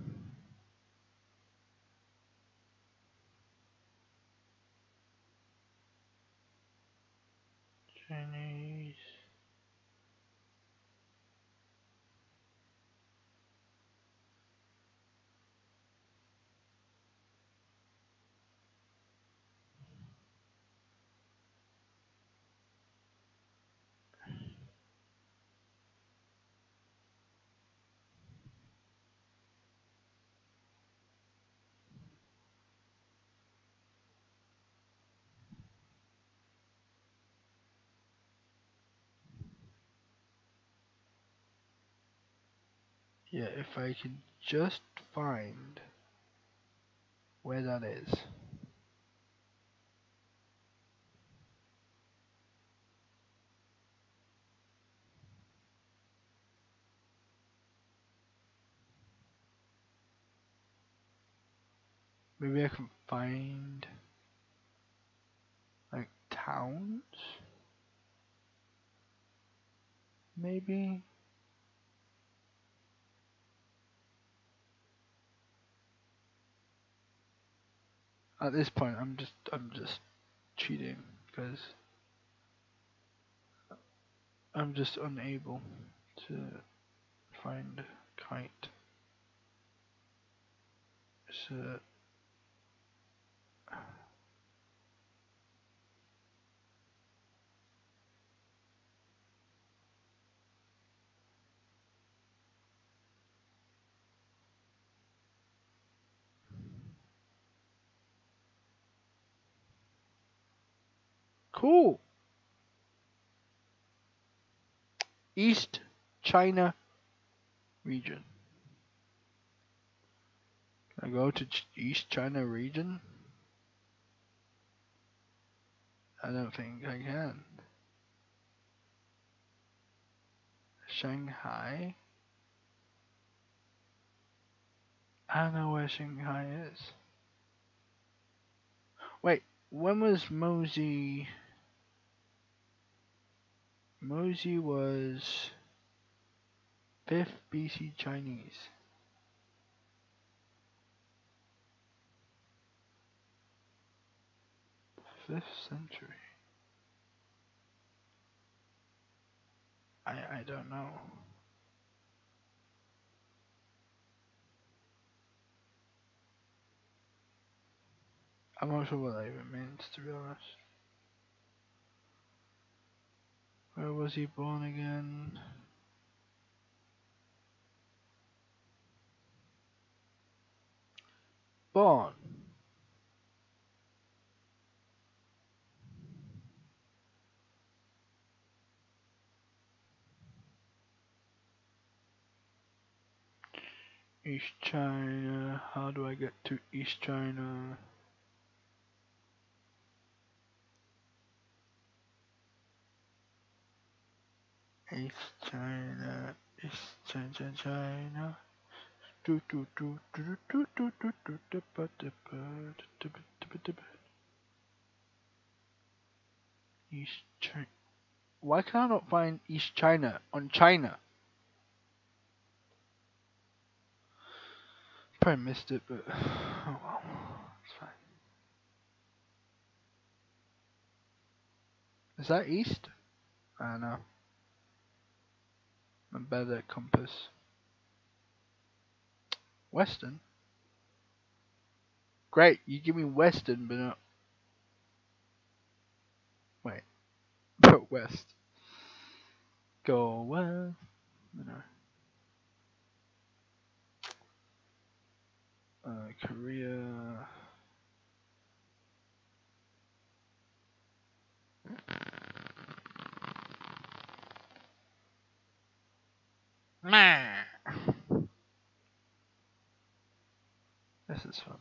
A: Yeah, if I can just find where that is. Maybe I can find like towns? Maybe? At this point, I'm just I'm just cheating because I'm just unable to find kite. So cool. East China region. Can I go to Ch- East China region? I don't think I can. Shanghai? I don't know where Shanghai is. Wait, when was Mozi? Mozi was 5th BC Chinese. Fifth century. I I don't know. I'm not sure what that even means to be honest. Where was he born again? Born. East China. How do I get to East China? East China, East China, China. Do do do do do do do do do ba da. East China. Why can I not find East China on China? Probably missed it, but oh well, it's fine. Is that east? I don't know. I'm better compass. Western? Great, you give me Western, but not. Wait. But West. Go west. No. Uh, Korea.
B: Meh.
A: This is fun.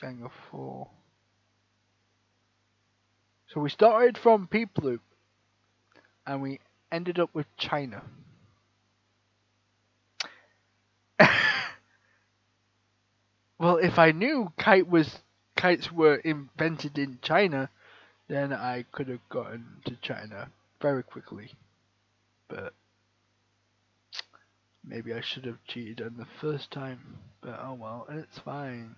A: Gang of four. So we started from Peeploop and we ended up with China. Well, if I knew kite was kites were invented in China, then I could have gotten to China very quickly. But maybe I should have cheated on the first time. But oh well, it's fine.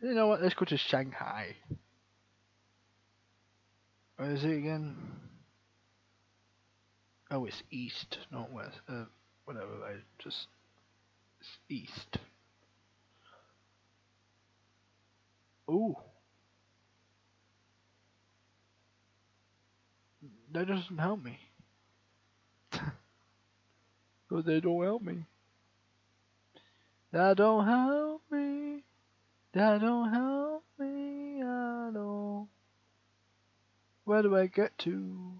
A: You know what? Let's go to Shanghai. Where is it again? Oh, it's east, not west. Uh, whatever. I just it's east. Ooh. That doesn't help me. but they don't help me. That don't help me. That don't help me at all. Where do I get to?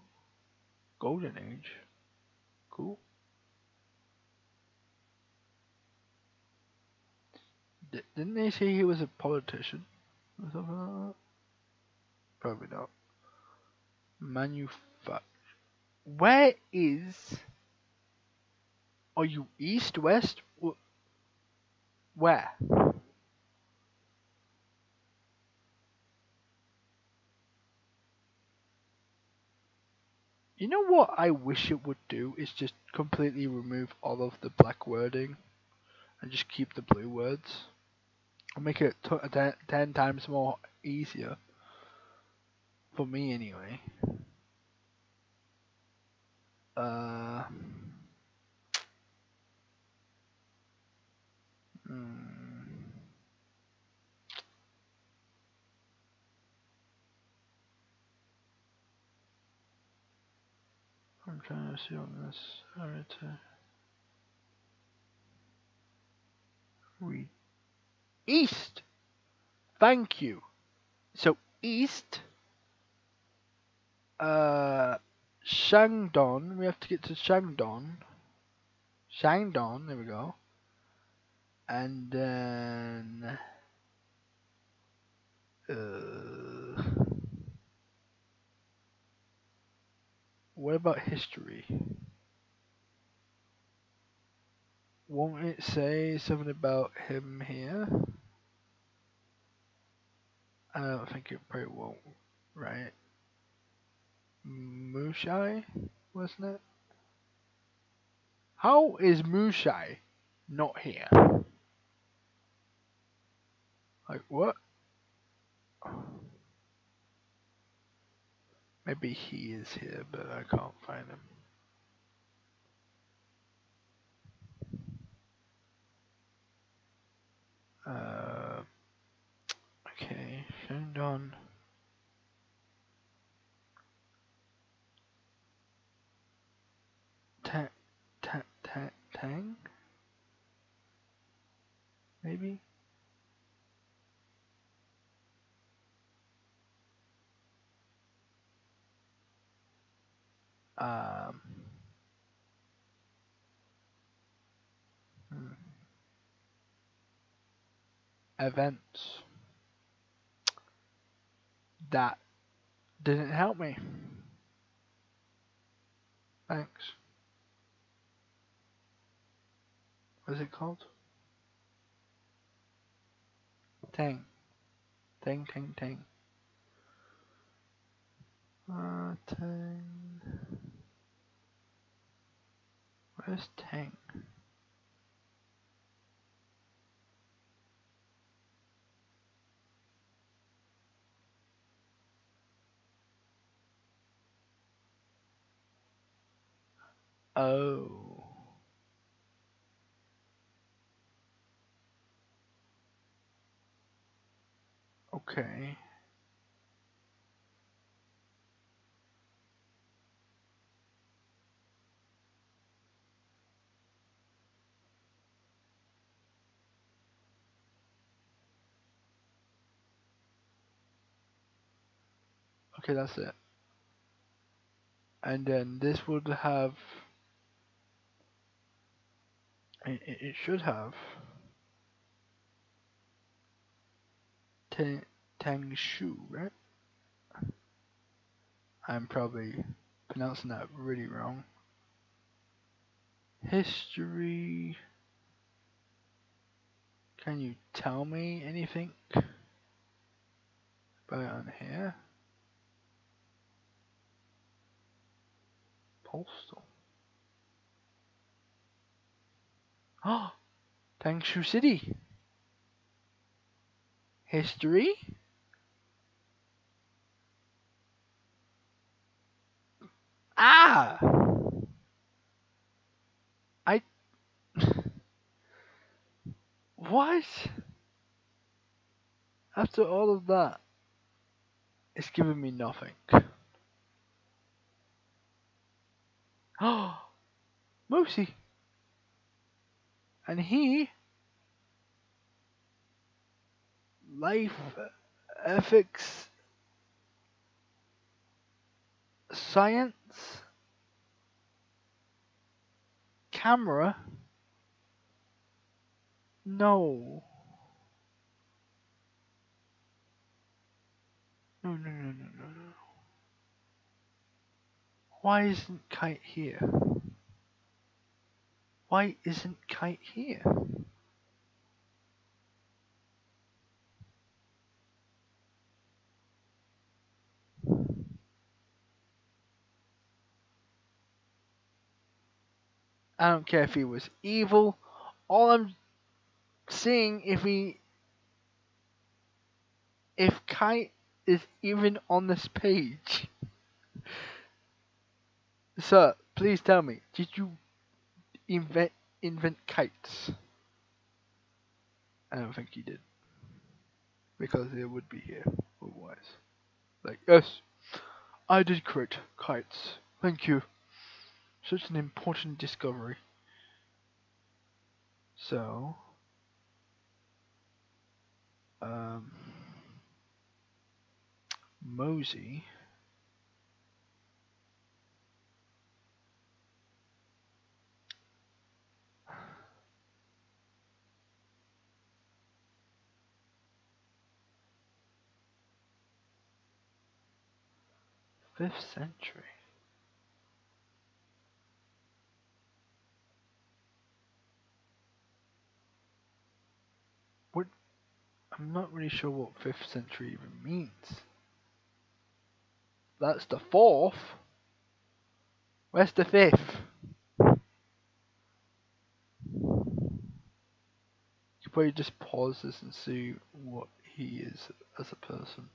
A: Golden Age. Cool. D- didn't they say he was a politician? Probably not. Manufact. Where is? Are you east, west? Where? You know what I wish it would do is just completely remove all of the black wording and just keep the blue words. Make it ten, ten times more easier. For me, anyway. Uh. hmm. I'm trying to see on this. Alright. to Read. East! Thank you. So, east. Uh. Shandong. We have to get to Shandong. Shandong. There we go. And then. Uh, what about history? Won't it say something about him here? I don't think it probably won't, right? Mushai, wasn't it? How is Mushai not here? Like what? Maybe he is here, but I can't find him. Uh, okay, Shandong. Ta ta ta tang? Maybe? Um, hmm. Events. That didn't help me. Thanks. What is it called? Tang. Tang, tang, tang. Uh, Tang. Where's Tang? Oh. Okay. Okay, that's it. And then this would have. It, it should have. Tang, Tang Shu, right? I'm probably pronouncing that really wrong. History. Can you tell me anything about on here? Postal. Oh, Tangshu City. History. Ah. I. what? After all of that, it's giving me nothing. Oh, Mozi. And he life ethics science camera no. No no no no no why isn't kite here why isn't kite here I don't care if he was evil. All I'm seeing if he if Kite is even on this page. Sir, please tell me, did you invent invent kites? I don't think he did. Because it would be here otherwise. Like, yes, I did create kites. Thank you. Such an important discovery. So, um, Mozi. Fifth century. What? I'm not really sure what fifth century even means. That's the fourth. Where's the fifth? You probably just pause this and see what he is as a person.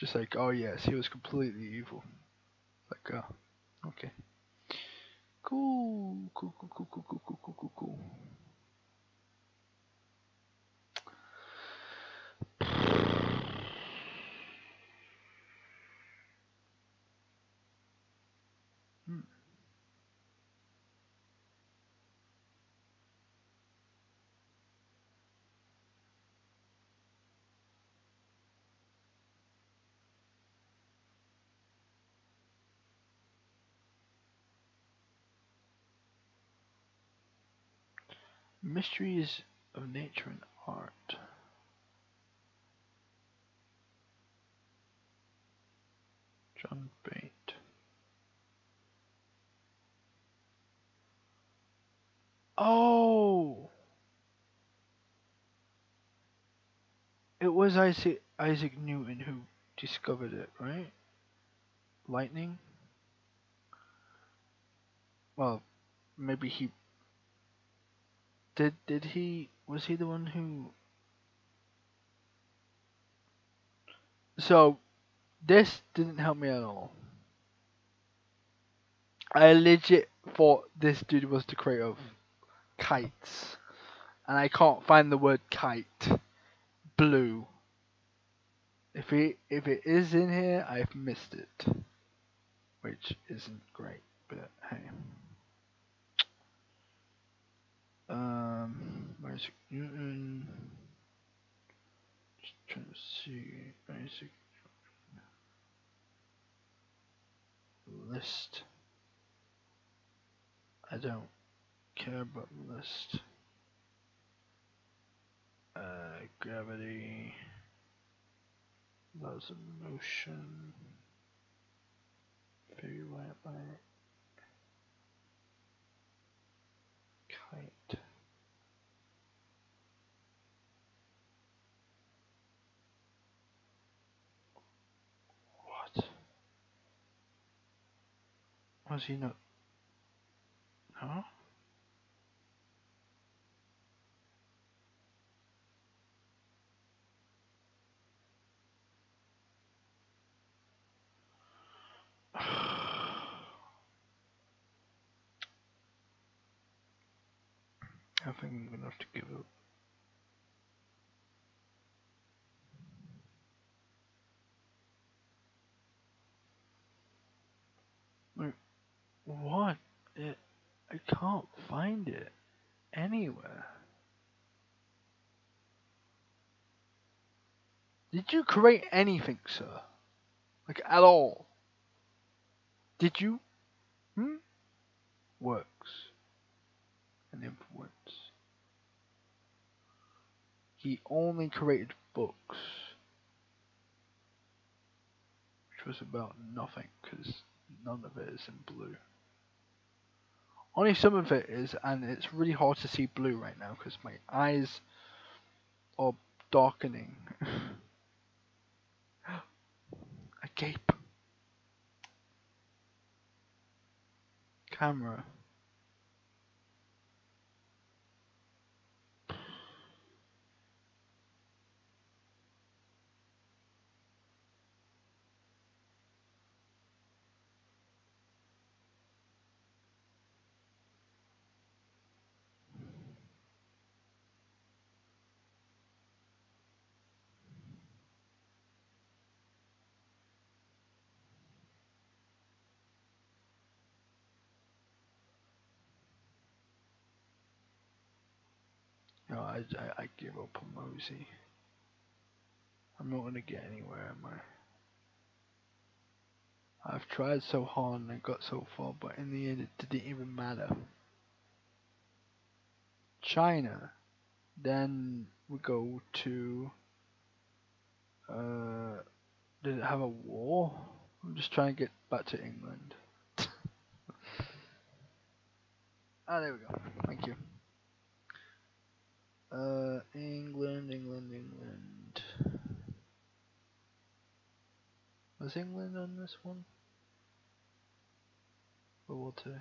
A: Just like, oh yes, he was completely evil. Like, uh, okay. Cool, cool, cool, cool, cool, cool, cool, cool, cool, Mysteries of nature and art. John Bate. Oh, it was Isaac Isaac Newton who discovered it, right? Lightning. Well, maybe he did. Did he? Was he the one who? So, this didn't help me at all. I legit thought this dude was the creator of kites, and I can't find the word kite. Blue. If it if it is in here, I've missed it, which isn't great. But hey. Um, Isaac Newton. Just trying to see Isaac list. I don't care about list. Uh, gravity. Laws of motion. Very white light. voisine. Non can't find it anywhere. Did you create anything, sir? Like at all? Did you? Hmm? Works. And influence. He only created books. Which was about nothing, because none of it is in blue. Only some of it is, and it's really hard to see blue right now because my eyes are darkening. A gape. Camera. No, I, I, give up on Mozi. I'm not gonna get anywhere, am I? I've tried so hard and I got so far, but in the end it didn't even matter. China. Then we go to. Uh, did it have a war? I'm just trying to get back to England. ah, there we go. Thank you. Uh, England, England, England. Was England on this one? World War Two.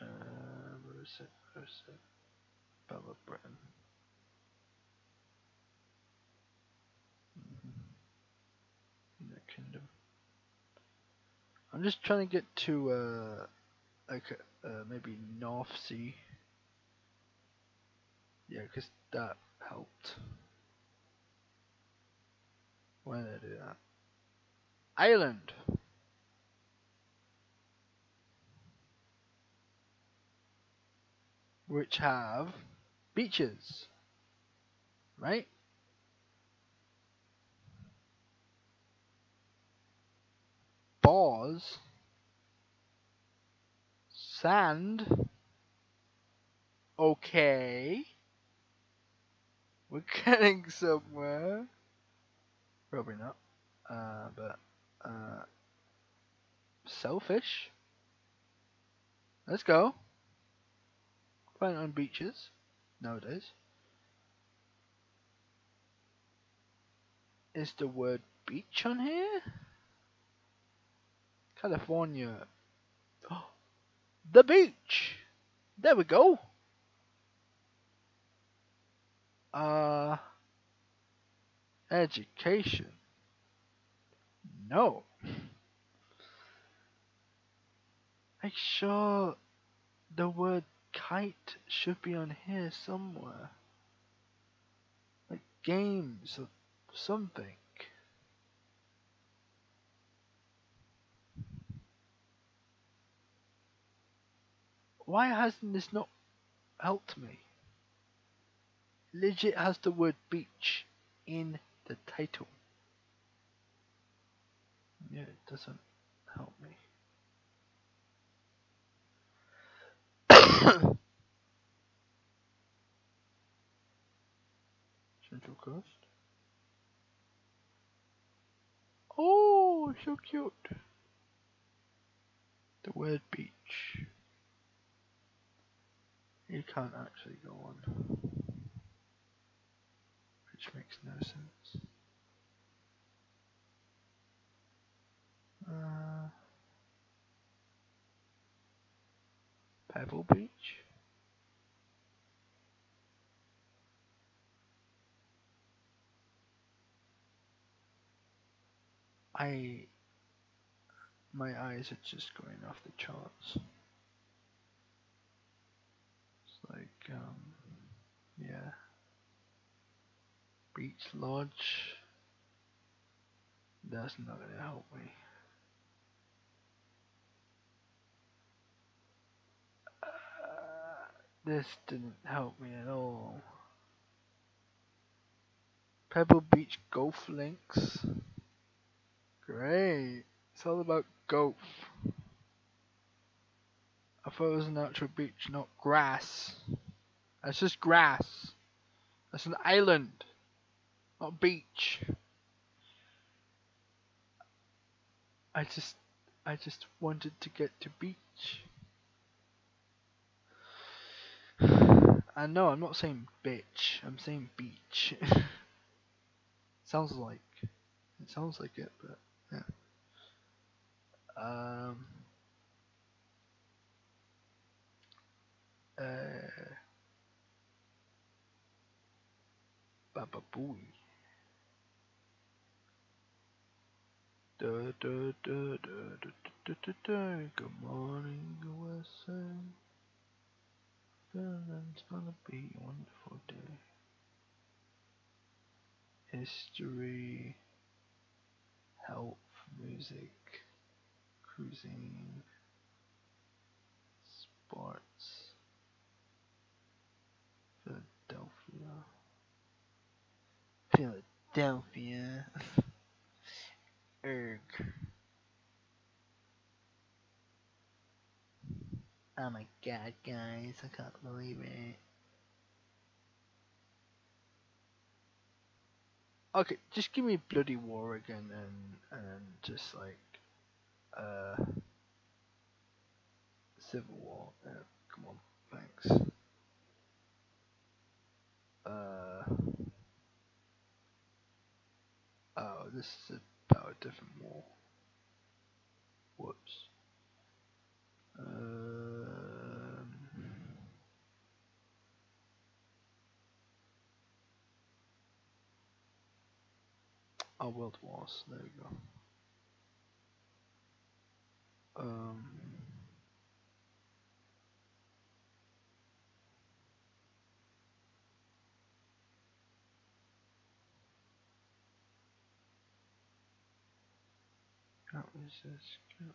A: Uh, where is it? Where is it? Battle Britain. Mhm. United Kingdom. I'm just trying to get to uh, like uh, maybe North Sea. Yeah, because that helped. Why did I do that? Island. Which have beaches. Right? Bars. Sand. Okay. We're getting somewhere. Probably not. Uh, but, uh, selfish. Let's go. Find on beaches nowadays. Is the word beach on here? California. the beach. There we go. Uh, education. No. Make sure the word kite should be on here somewhere. Like games or something. Why hasn't this not helped me? Legit has the word beach in the title. Yeah, it doesn't help me. Central Coast. Oh, so cute. The word beach. You can't actually go on. Which makes no sense. Uh, Pebble Beach? I my eyes are just going off the charts. Like um yeah. Beach Lodge. That's not gonna help me. This didn't help me at all. Pebble Beach Golf Links. Great. It's all about golf. I thought it was a natural beach, not grass. It's just grass. It's an island, not beach. I just, I just wanted to get to beach. I know, I'm not saying bitch. I'm saying beach. sounds like, it sounds like it, but yeah. Um. Uh. Baba Booey. Da, da, da, da, da, da, da, da. Good morning, USA. It's gonna be a wonderful day. History, health, music, cruising, sports, Philadelphia. Philadelphia. Erg. Oh my god, guys, I can't believe it. Okay, just give me Bloody War again and and just like uh Civil War. Yeah, come on, thanks. Uh oh, this is about a different war. Whoops. Um, oh, World Wars. There we go. Um, can't resist. Can't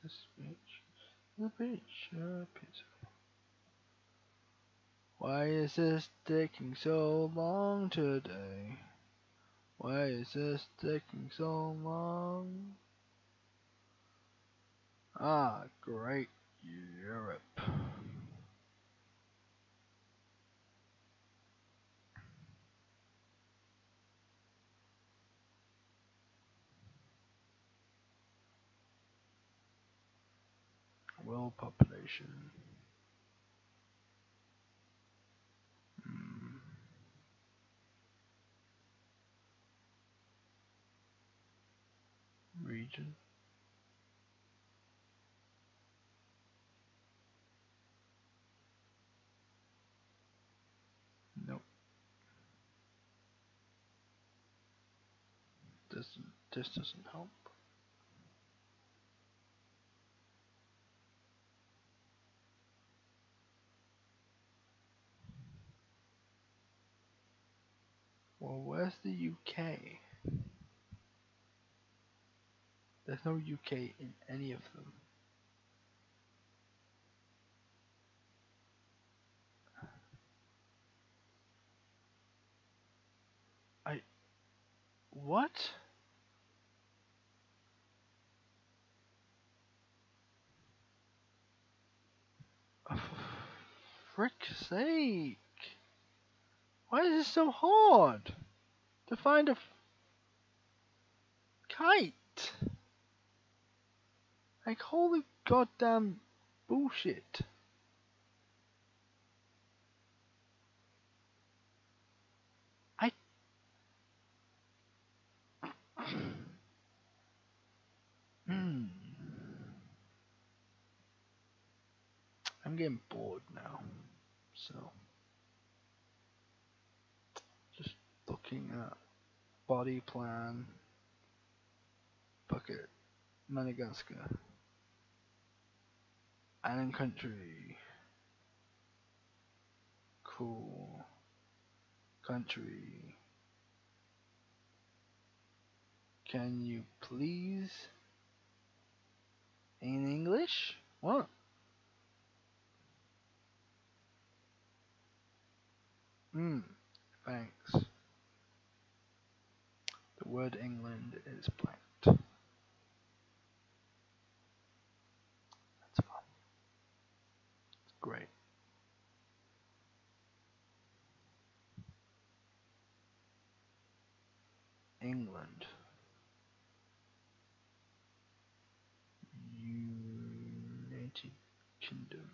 A: resist this beach. The beach. Uh, pizza. Why is this taking so long today? Why is this taking so long? Ah, great Europe. World population. Hmm. Region. Nope. Doesn't this doesn't help. The UK? There's no UK in any of them. I. What? Oh, for frick's sake. Why is this so hard to find a kite? Like, holy goddamn bullshit. I. Hmm. I'm getting bored now, so just looking at body plan, bucket, Madagascar, island country, cool country. Can you please in English? What? Hmm. Thanks. The word England is blanked. That's fun. It's great. England. United Kingdom.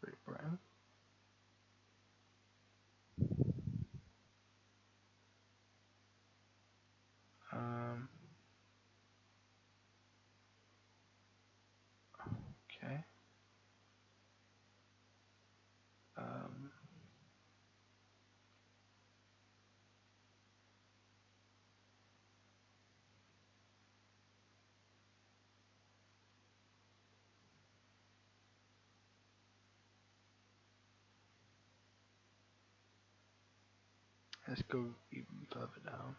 A: Great Britain. Um, okay. Um, let's go even further down.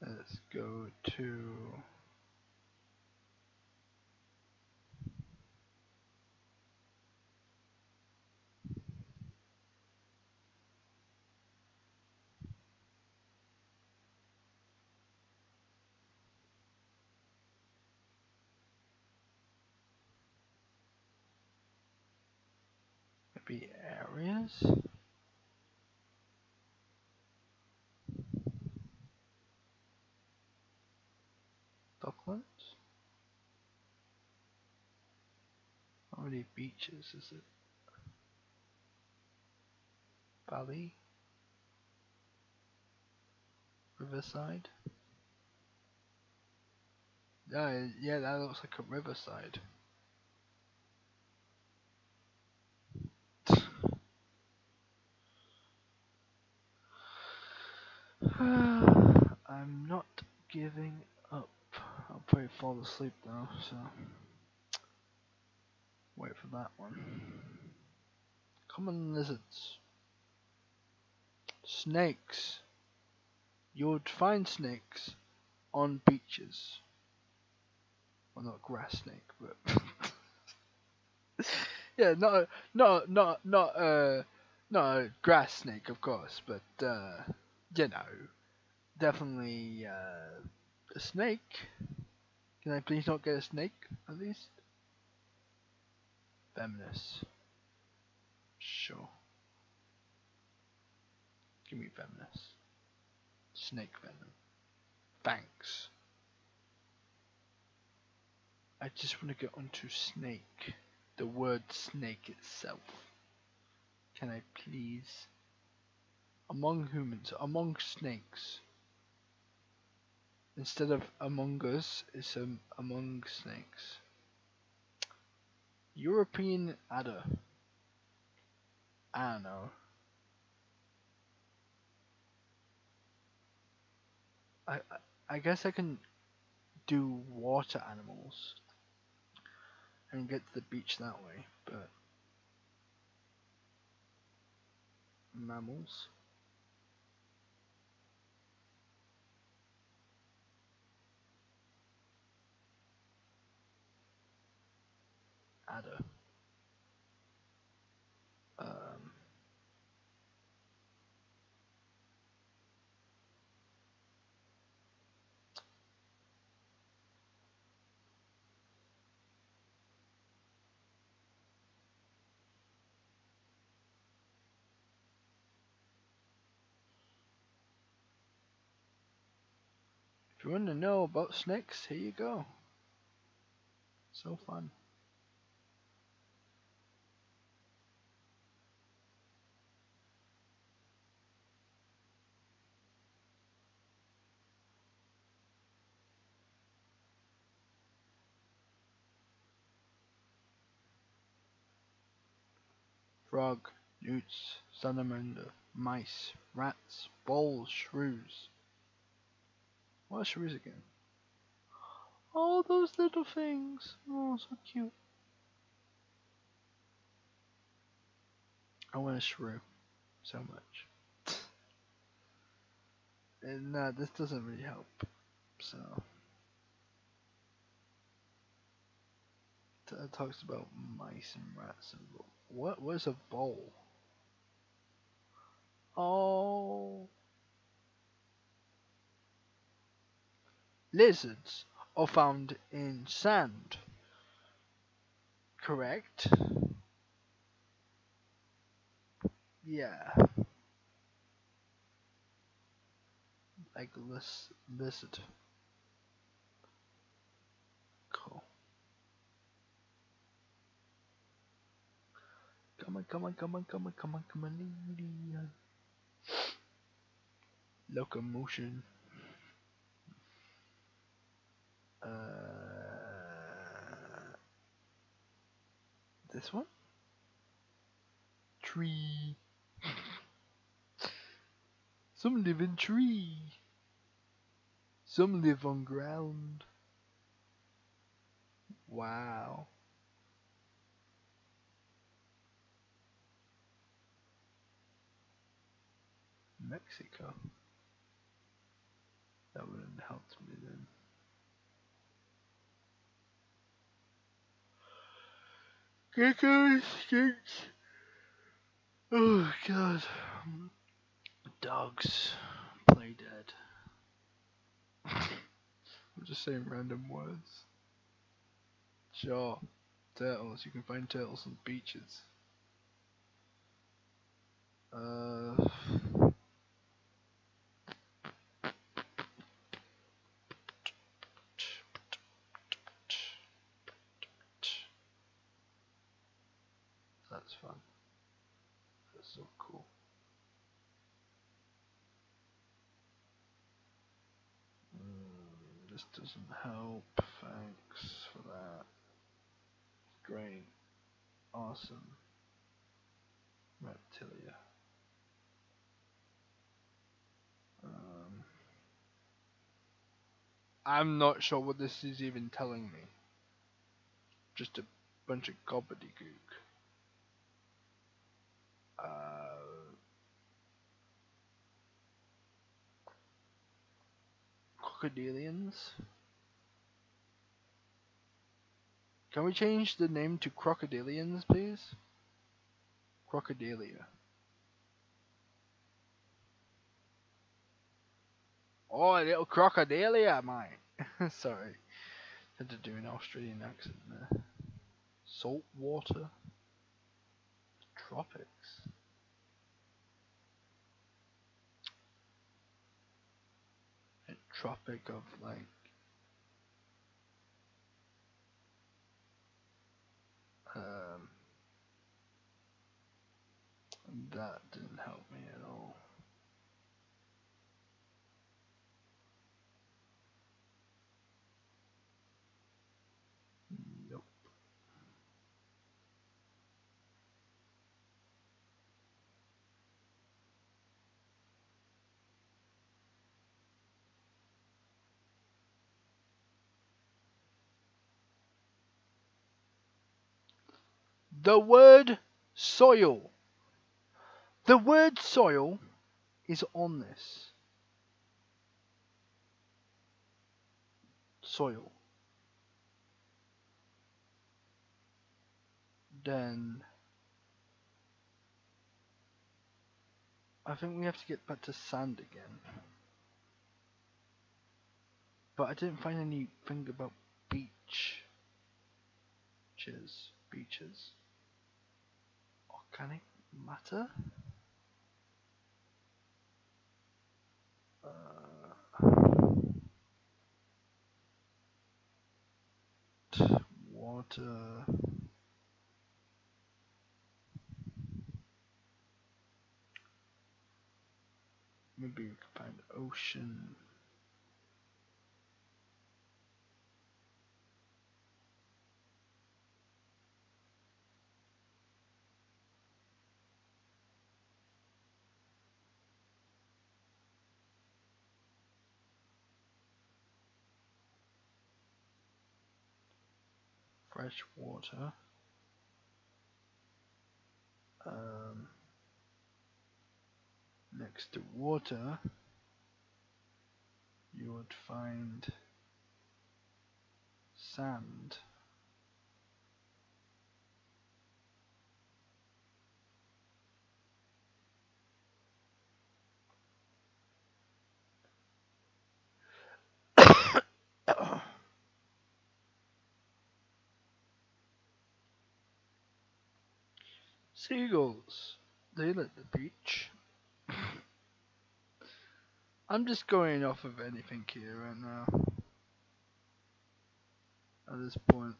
A: Let's go to maybe areas. Docklands? How many beaches is it? Bali? Riverside? Yeah, yeah, that looks like a riverside. I'm not giving up. I'll probably fall asleep now, so wait for that one. Common lizards. Snakes. You would find snakes on beaches. Well, not grass snake, but yeah, not a, not not not uh not a grass snake, of course, but uh, you know, definitely uh, a snake. Can I please not get a snake at least? Feminist. Sure. Give me feminist. Snake venom. Thanks. I just want to get onto snake. The word snake itself. Can I please? Among humans, among snakes. Instead of among us, it's um, among snakes. European adder. I don't know. I, I guess I can do water animals and get to the beach that way, but mammals. Adder. Um, if you want to know about snakes, here you go. So fun. Frog, newts, salamander, mice, rats, voles, shrews. What are shrews again? All those little things. Oh, so cute. I want a shrew so much. And nah, this doesn't really help. So. T- It talks about mice and rats and vo- what was a bowl? Oh. Lizards are found in sand. Correct? Yeah. Like this lizard. Cool. Come on, come on, come on, come on, come on, come on, lady. Locomotion. Uh, this one? Tree. Some live in tree. Some live on ground. Wow. Mexico. That wouldn't help me then. Gecko stinks. Oh god. Dogs play dead. I'm just saying random words. Sure. Turtles. You can find turtles on beaches. Uh. That's fun. That's so cool. Mm, this doesn't help. Thanks for that. Great. Awesome. Reptilia. Um, I'm not sure what this is even telling me. Just a bunch of gobbledygook. Uh, crocodilians. Can we change the name to crocodilians, please? Crocodilia. Oh, a little crocodilia, mate. Sorry. Had to do an Australian accent there. Salt water. Tropics. A tropic of like um that didn't help me at all. Nope. The word soil. The word soil is on this. Soil. Then I think we have to get back to sand again. But I didn't find anything about beach. Beaches. Beaches. Organic matter? Uh, water. Maybe we could find ocean. Fresh water. Um, next to water, you would find sand. Seagulls, they like the beach. I'm just going off of anything here right now. At this point.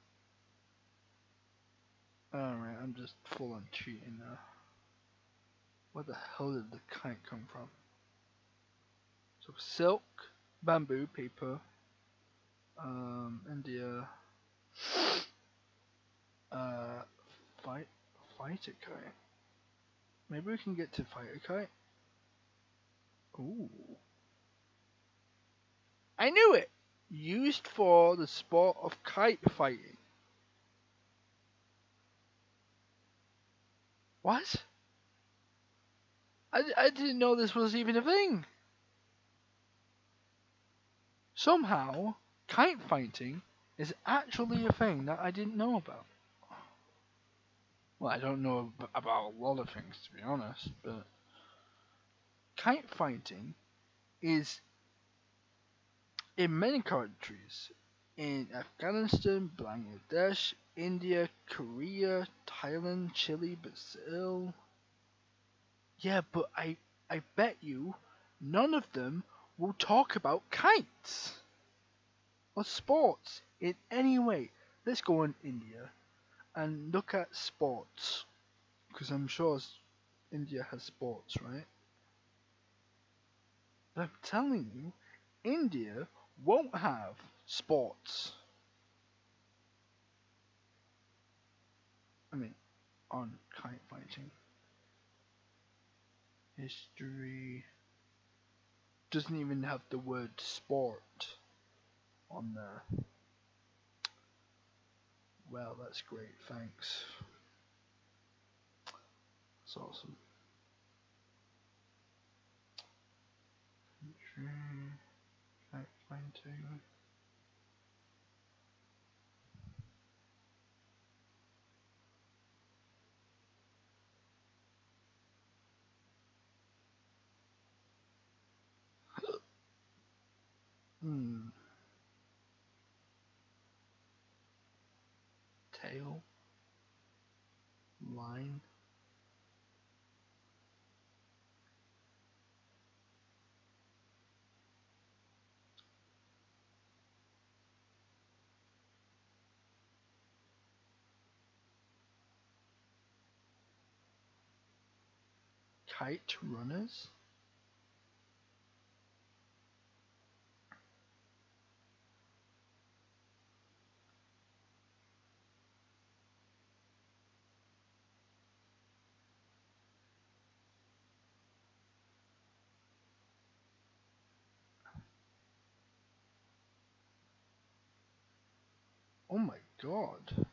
A: Alright, I'm just full on cheating now. Where the hell did the kite come from? So silk, bamboo, paper, um, India, uh, fight, fighter kite. Maybe we can get to fighter kite. Ooh. I knew it! Used for the sport of kite fighting. What? I, I didn't know this was even a thing. Somehow, kite fighting is actually a thing that I didn't know about. Well, I don't know about a lot of things to be honest, but kite fighting is in many countries in Afghanistan, Bangladesh, India, Korea, Thailand, Chile, Brazil. Yeah, but I I bet you none of them will talk about kites or sports in any way. Let's go in India and look at sports because I'm sure India has sports, right? But I'm telling you, India won't have sports. I mean, on kite fighting. History doesn't even have the word sport on there. Well, that's great, thanks. That's awesome. Fighting. Hmm. Line. Kite runners. Oh my god.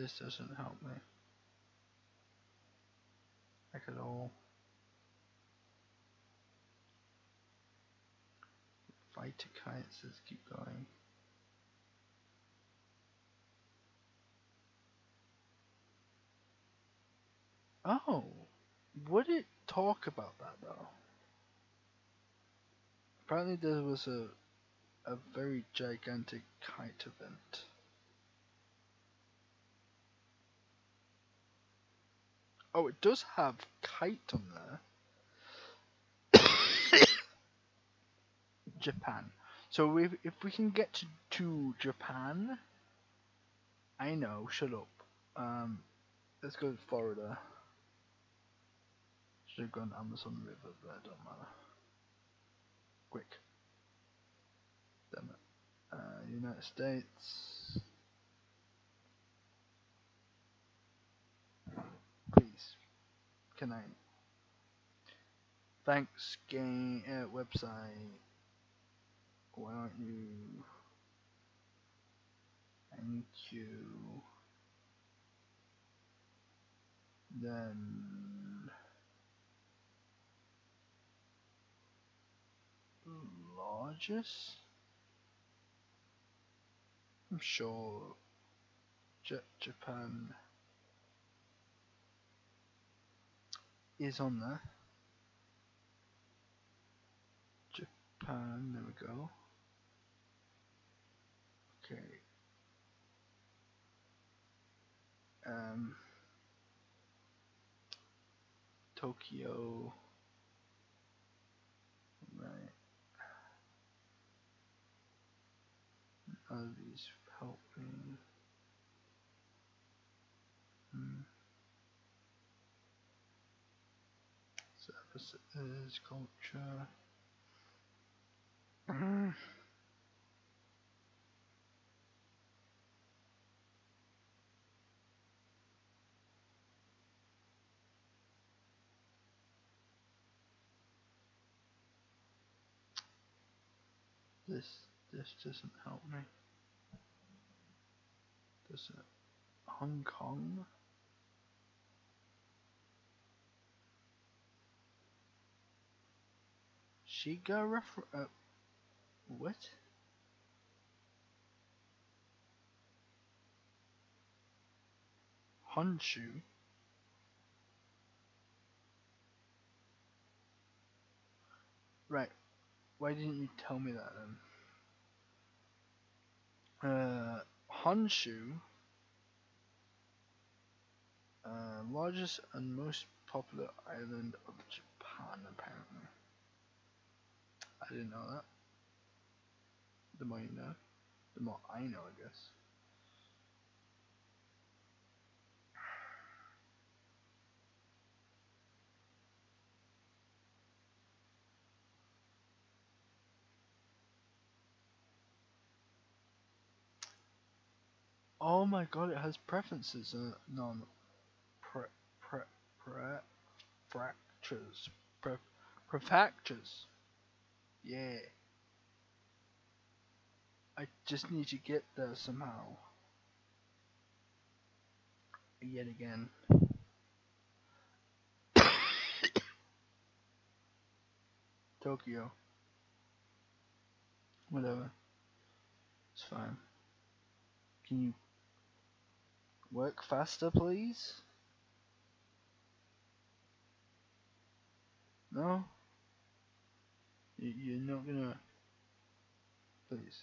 A: This doesn't help me. Like at all. Kite says keep going. Oh, would it talk about that though? Apparently there was a a very gigantic kite event. Oh, it does have kite on there. Japan. So if, if we can get to, to Japan, I know, shut up. Um, let's go to Florida. Should have gone Amazon River, but it don't matter. Quick. Damn it. Uh, United States. I? Thanks, game uh, website. Why aren't you? Thank you. Then largest. I'm sure J- Japan is on there. Japan, there we go. Okay. Um, Tokyo. Right. Of these help me. Hmm. Services, culture. Mm. This this doesn't help me. Does it? Hong Kong? Shiga refer uh, what? Honshu? Right. Why didn't you tell me that then? Uh, Honshu, uh, largest and most popular island of Japan, apparently. I didn't know that. The more you know, the more I know, I guess. Oh my god, it has preferences. Uh, non pre, pre, pre, fractures. Pre, prefectures. Yeah. I just need to get there somehow. Yet again. Tokyo. Whatever. It's fine. Can you work faster, please? No? You- You're not gonna. Please.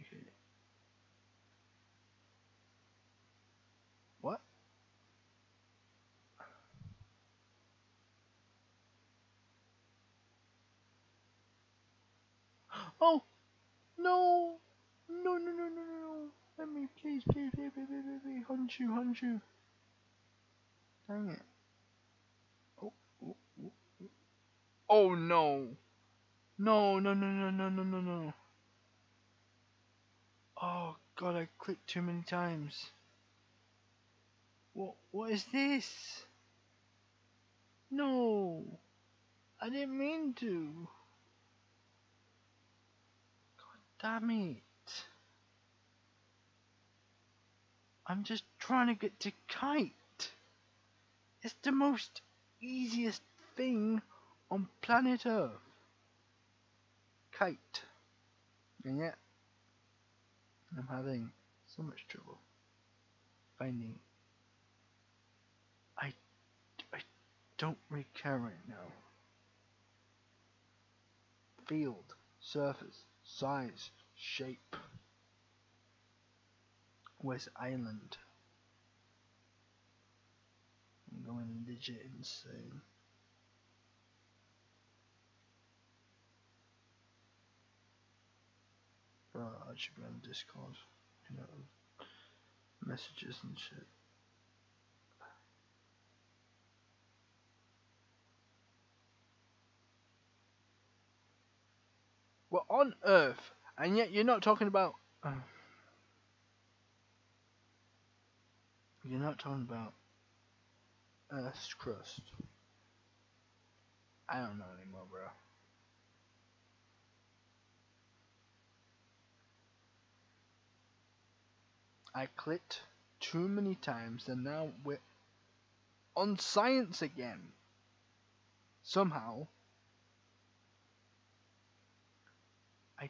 A: Okay. What? Oh! No! No, no, no, no, no, no. Let me, please, please, please, please, please, please, please. Honshu, Honshu. Dang it. Oh, oh, oh, oh. Oh no! No, no, no, no, no, no, no, no. Oh god, I clicked too many times. What, what is this? No! I didn't mean to. God damn it. I'm just trying to get to kite. It's the most easiest thing on planet Earth. Kite. And yet, I'm having so much trouble finding. I, I don't really care right now. Field, surface, size, shape. West Island. I'm going legit insane. That should be on Discord. You know, messages and shit. We're on Earth, and yet you're not talking about. Uh, you're not talking about Earth's crust. I don't know anymore, bro. I clicked too many times and now we're on science again. Somehow. I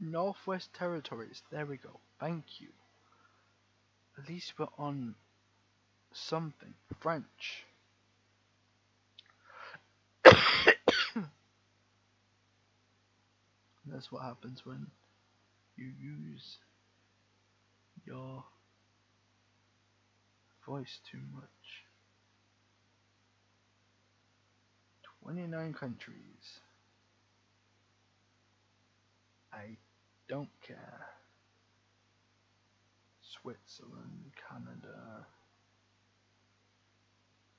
A: Northwest Territories. There we go. Thank you. At least we're on something. French. That's what happens when you use your voice too much. 29 countries. I don't care. Switzerland, Canada.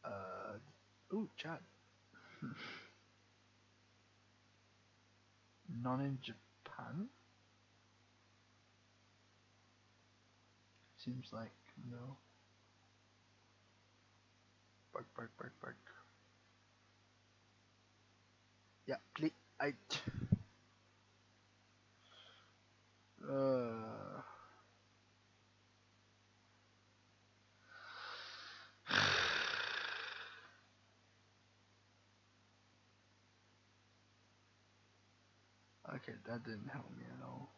A: Uh, ooh, Chad. None in Japan? Seems like no. Bark, bark, bark, bark. Yeah, click I. Uh. Okay, that didn't help me at all.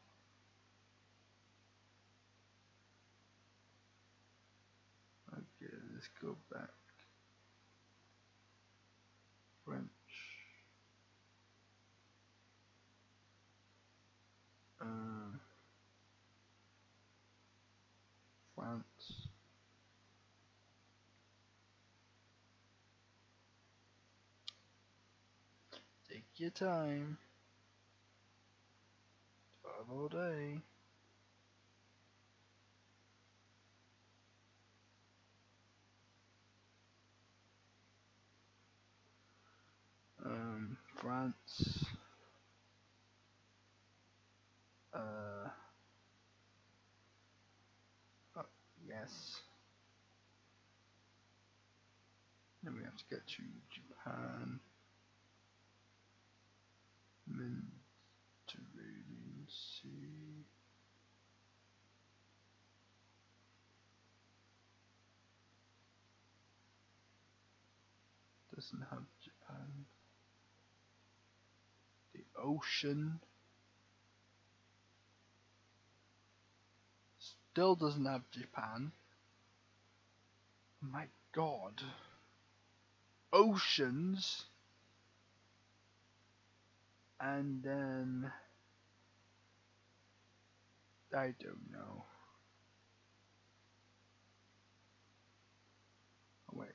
A: Okay, let's go back. French. Uh, France. Take your time. Five all day. Um, Uh. Oh, yes. Then we have to get to Japan. Mediterranean Sea. Doesn't have Japan. Ocean. Still doesn't have Japan. My god. Oceans. And then. I don't know. Oh, wait.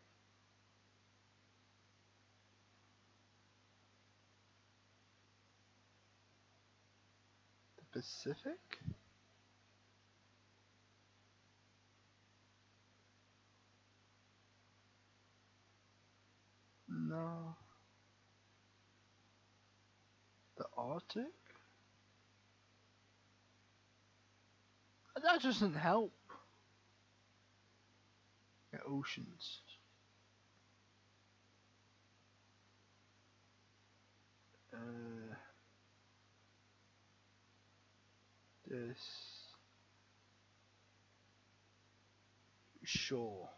A: The Pacific? No. The Arctic? That doesn't help. Yeah, oceans. Uh, this. Sure.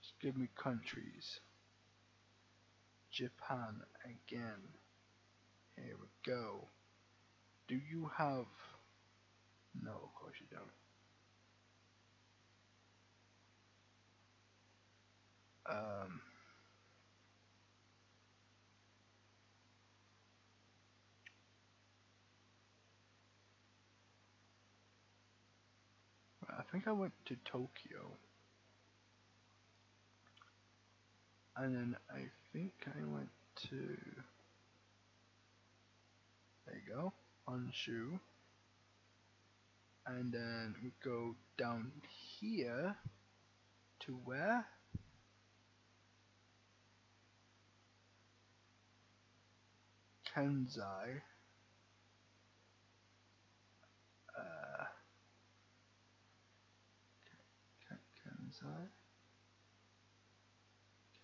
A: Just give me countries. Japan again. Here we go. Do you have. No, of course you don't. Um. I think I went to Tokyo. And then I think I went to. There you go. Honshu. And then we go down here to where? Kenzai. Uh, Ken-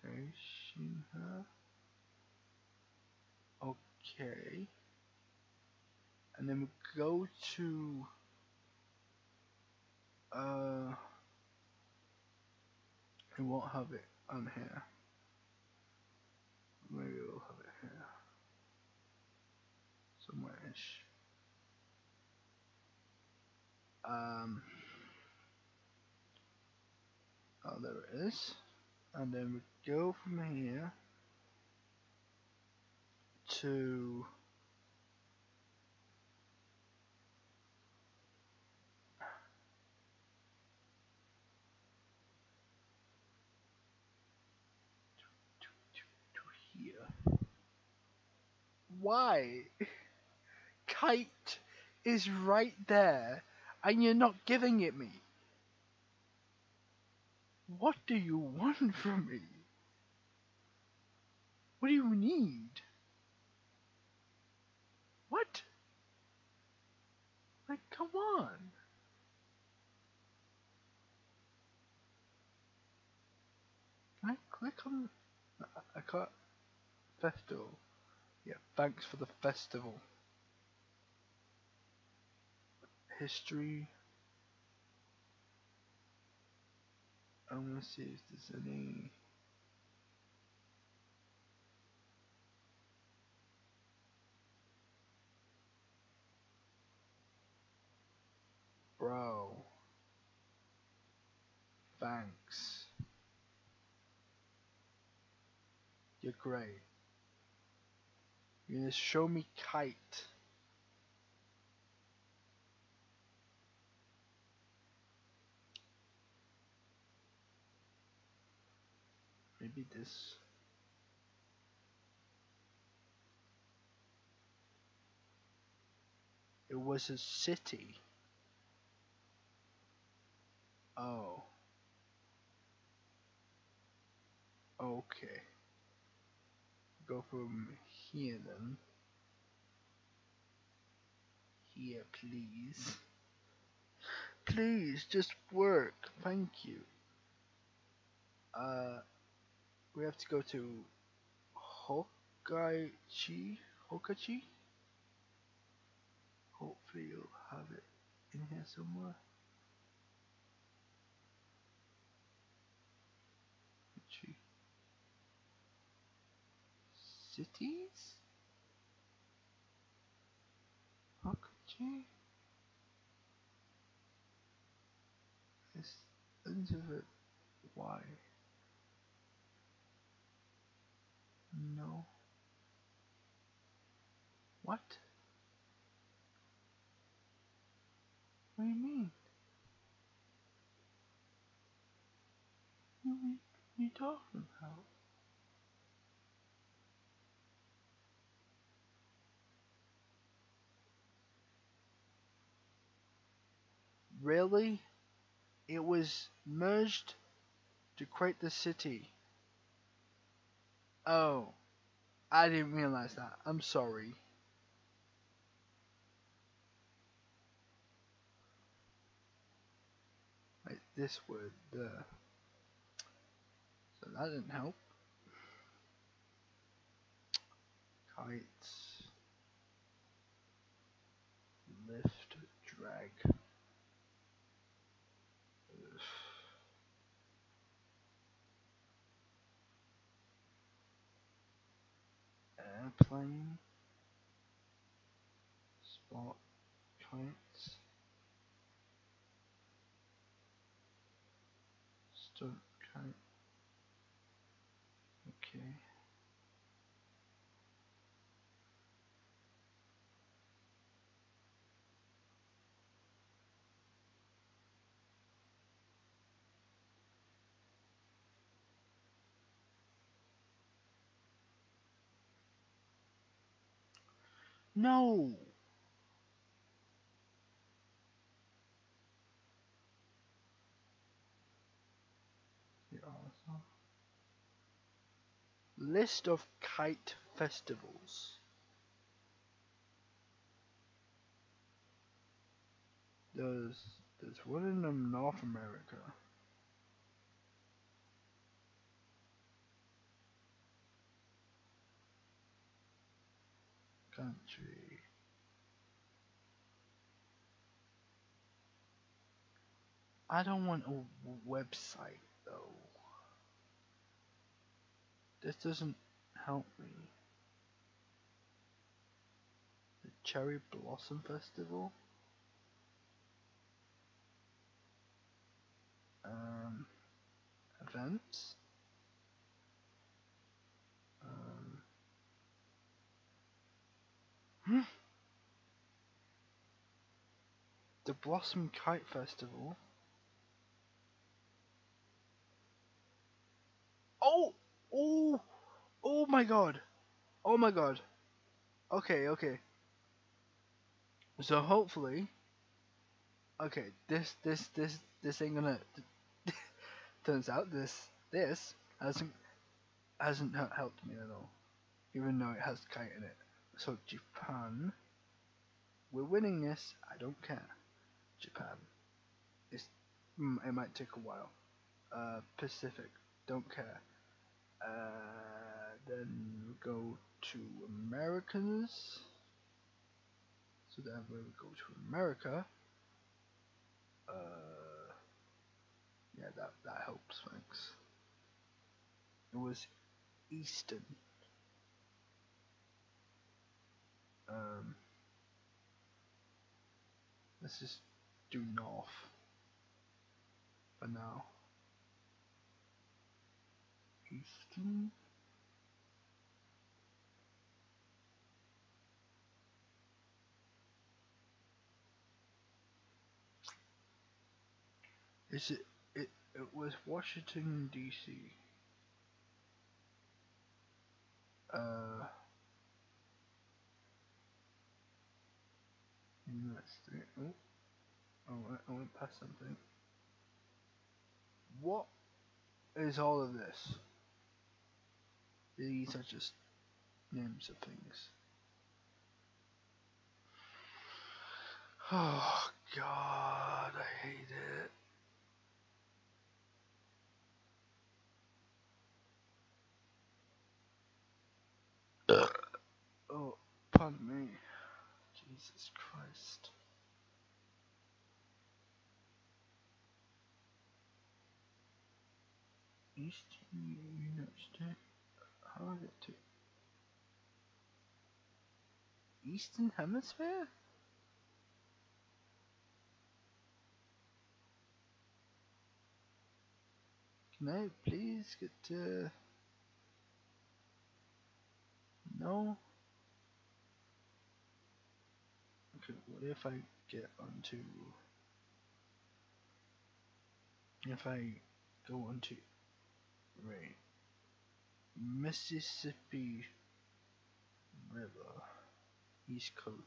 A: Okay, Shinha. Okay. And then we go to uh we won't have it on here. Maybe we'll have it here. Somewhere ish. Um Oh there it is. And then we go from here to here. Why? Kite is right there and you're not giving it me. What do you want from me? What do you need? What? Like, come on. Can I click on? I- can't. Festival. Yeah, thanks for the festival. History. I'm gonna see if there's any. Bro. Thanks. You're great. You're gonna show me kite. Maybe this. It was a city. Oh. Okay. Go from here then. Here, please. Please, just work. Thank you. Uh, we have to go to Hokaichi. Hokachi? Hopefully you'll have it in here somewhere. Cities? Hokachi? Is into it. Why? No. What? What do you mean? What are you talking about? Really? It was merged to create the city. Oh, I didn't realize that. I'm sorry. Like this word, the. Uh, so that didn't help. Kites. Lift, drag. Ugh. Airplane. Spot. Kites. No. List of kite festivals. There's there's one in um, North America. Country. I don't want a website though. This doesn't help me. The Cherry Blossom Festival? Um, events? Hmm. The Blossom Kite Festival? Oh! Oh! Oh my god! Oh my god! Okay, okay. So hopefully, okay, this this this this ain't gonna. turns out this this hasn't hasn't helped me at all, even though it has kite in it. So Japan, we're winning this. I don't care. Japan, it's mm, it might take a while. Uh, Pacific, don't care. Uh, then we go to Americans. So then we go to America, uh, yeah, that that helps. Thanks. It was Eastern. Um, let's just do North for now. Eastern. Is it? It it was Washington D.C. Uh. United States. Oh, oh, I- I went past something. What is all of this? These are just names of things. Oh God, I hate it. Oh, pardon me. Jesus Christ. Eastern United States. How do I to Eastern Hemisphere? Can I please get to No? Okay, what if I get onto if I go onto right Mississippi River East Coast.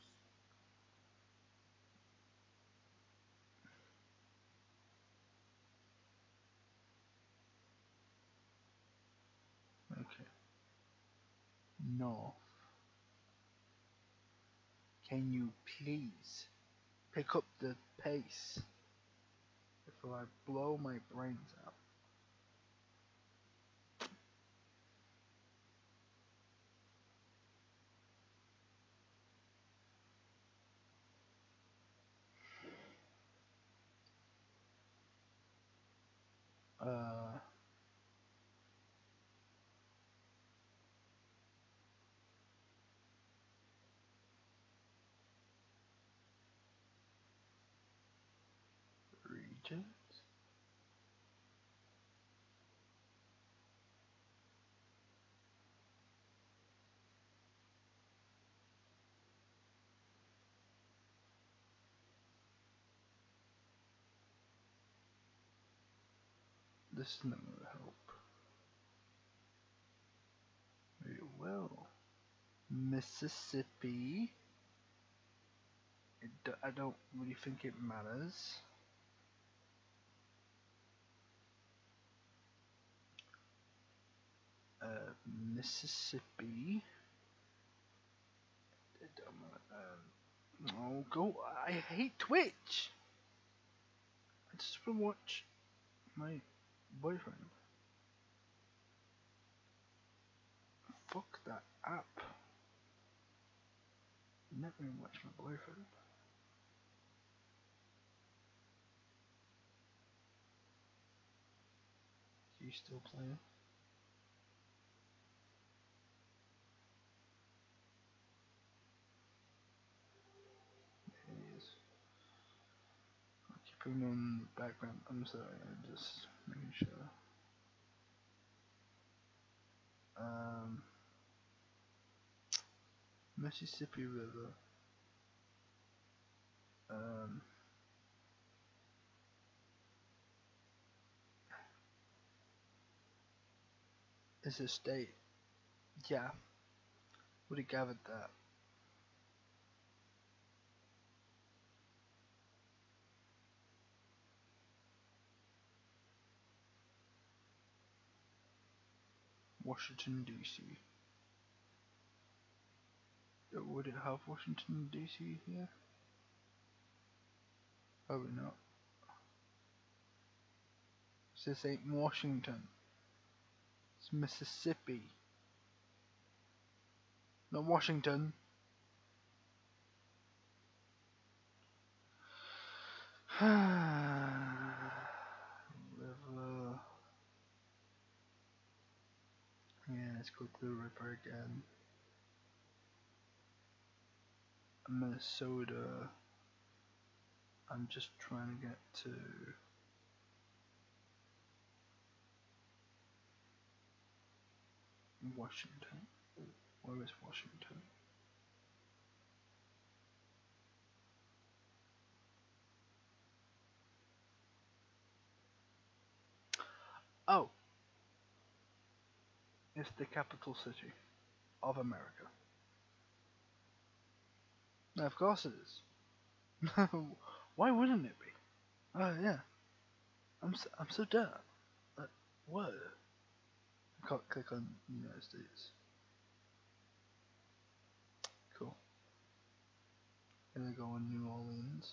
A: Okay. North can you please pick up the pace before I blow my brains out? Uh regions this is not gonna help. Very well. Mississippi. It, I don't really think it matters Mississippi. Um, oh, go! I hate Twitch. I just want to watch my boyfriend. Fuck that app. Never watch my boyfriend. You still playing? Him on the background. I'm sorry, I'm just making sure. Um, Mississippi River. Um, is a state. Yeah. Would have gathered that. Washington DC. Would it have Washington DC here? Probably not. This ain't Washington. It's Mississippi. Not Washington. Ah. River. Yeah, let's go to the river again. Minnesota. I'm just trying to get to. Washington. Where is Washington? Oh. It's the capital city of America. No, of course it is. Why wouldn't it be? Oh yeah. I'm so, I'm so dumb. Uh, what? I can't click on United States. Cool. Then go on New Orleans.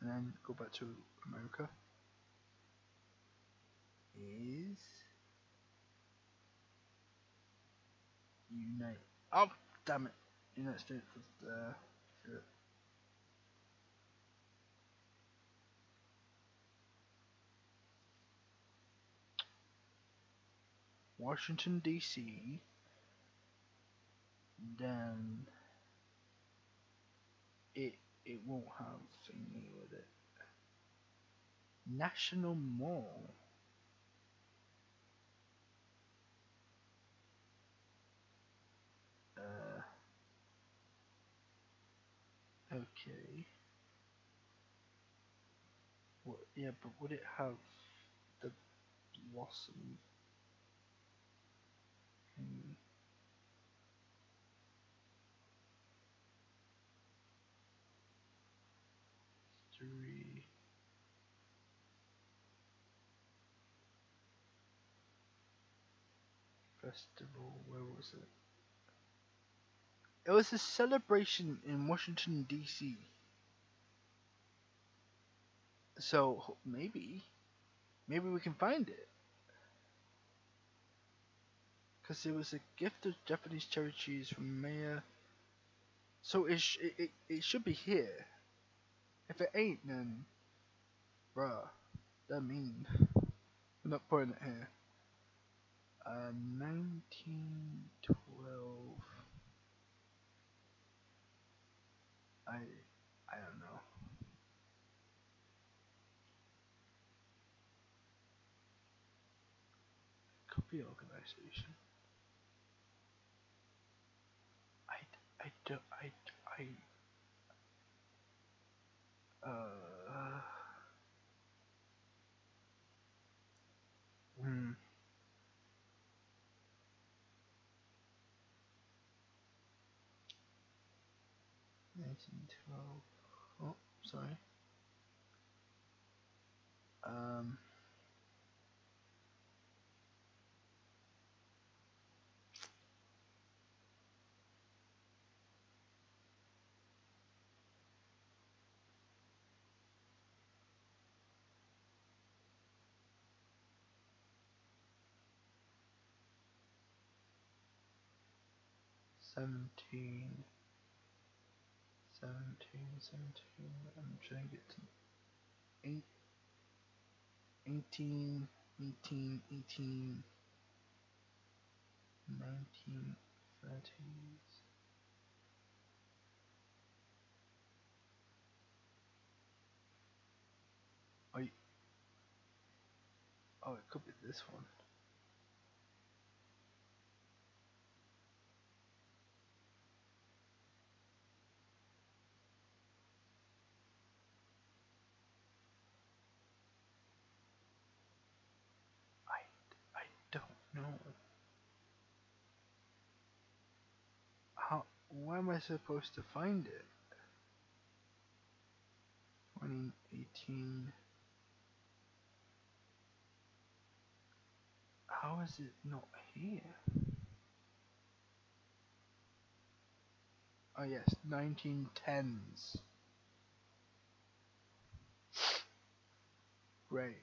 A: And then go back to America. Is Unite. Oh, damn it. United States was there. Shit. Washington DC, then it it won't have thingy with it. National Mall. Uh, okay. What, yeah, but would it have the blossom thingy? Three. Festival, where was it? It was a celebration in Washington D.C. So maybe, maybe we can find it. Cause it was a gift of Japanese cherry cheese from Mayor. So it, sh- it, it it should be here. If it ain't, then, bruh, that mean. I'm not putting it here. Uh, 1912. I I don't know. Be organization. I I don't I I uh sorry. Um, seventeen seventeen, seventeen. I'm trying to get to eight, eighteen, eighteen, eighteen, nineteen, thirties. Oh, y- oh, it could be this one. I, I don't know. How, am I supposed to find it? 2018. How is it not here? Oh yes, 1910s. Great.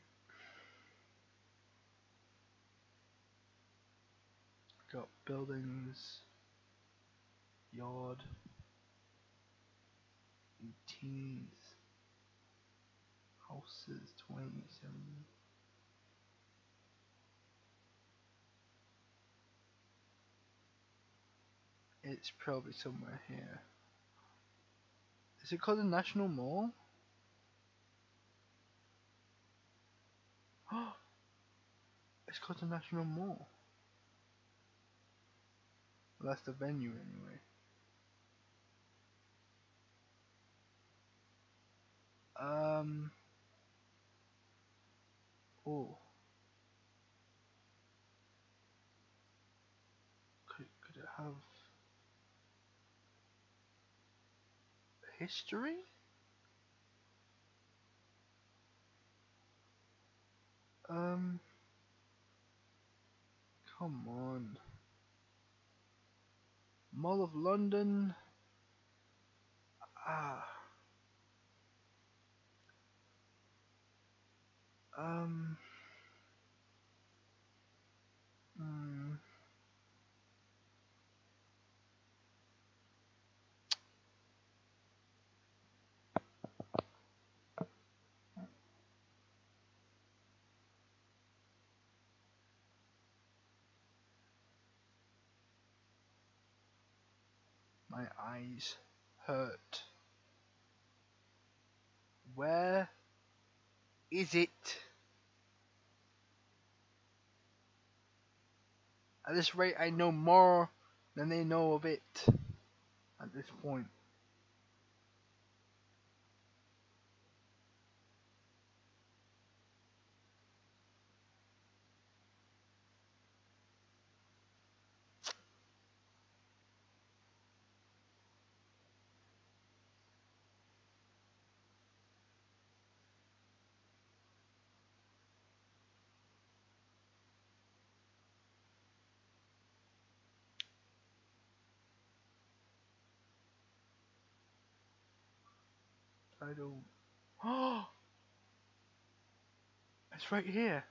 A: Got buildings, yard, 18s, houses, 27. It's probably somewhere here. Is it called the National Mall? Oh, it's called the National Mall. Well, that's the venue anyway. Um. Oh. Could could it have history? Um. Come on. Mall of London. Ah. Um. Hmm. My eyes hurt. Where is it? At this rate, I know more than they know of it at this point. I don't. Oh! It's right here.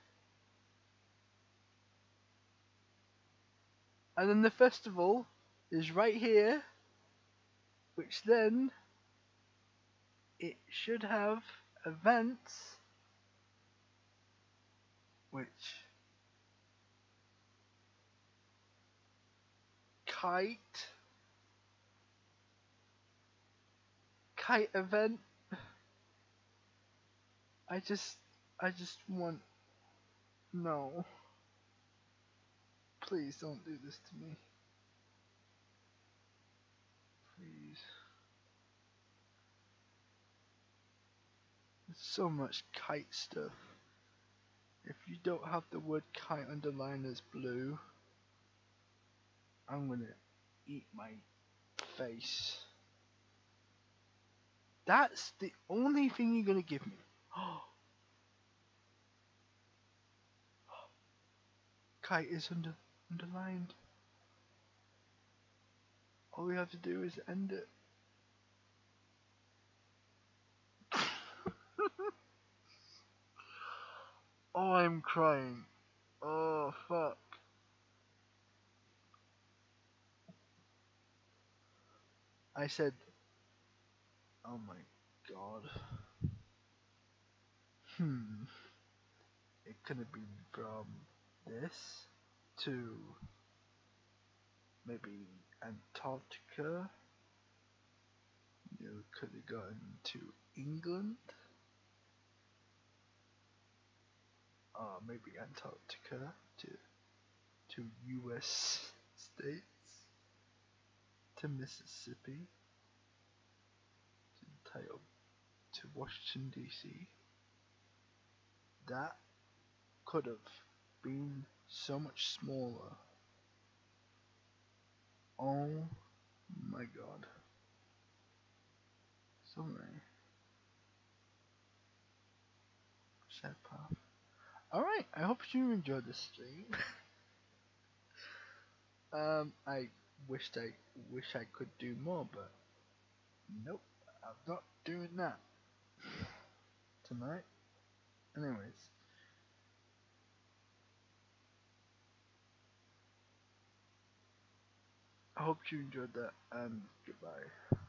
A: And then the festival is right here, which then it should have events which kite kite event I just I just want no. Please don't do this to me. Please. There's so much kite stuff. If you don't have the word kite underlined as blue I'm gonna eat my face. That's the only thing you're gonna give me Kite is under underlined. All we have to do is end it. oh, I'm crying. Oh, fuck. I said, oh my god. Hmm. It could have been from this to maybe Antarctica. You could have gone to England. Uh, maybe Antarctica to to U.S. states to Mississippi to Tail to Washington D.C. That could have been so much smaller. Oh my god. So many. Sad path. Alright, I hope you enjoyed this stream. um, I wished I wish I could do more, but nope, I'm not doing that tonight. Anyways. I hope you enjoyed that and goodbye.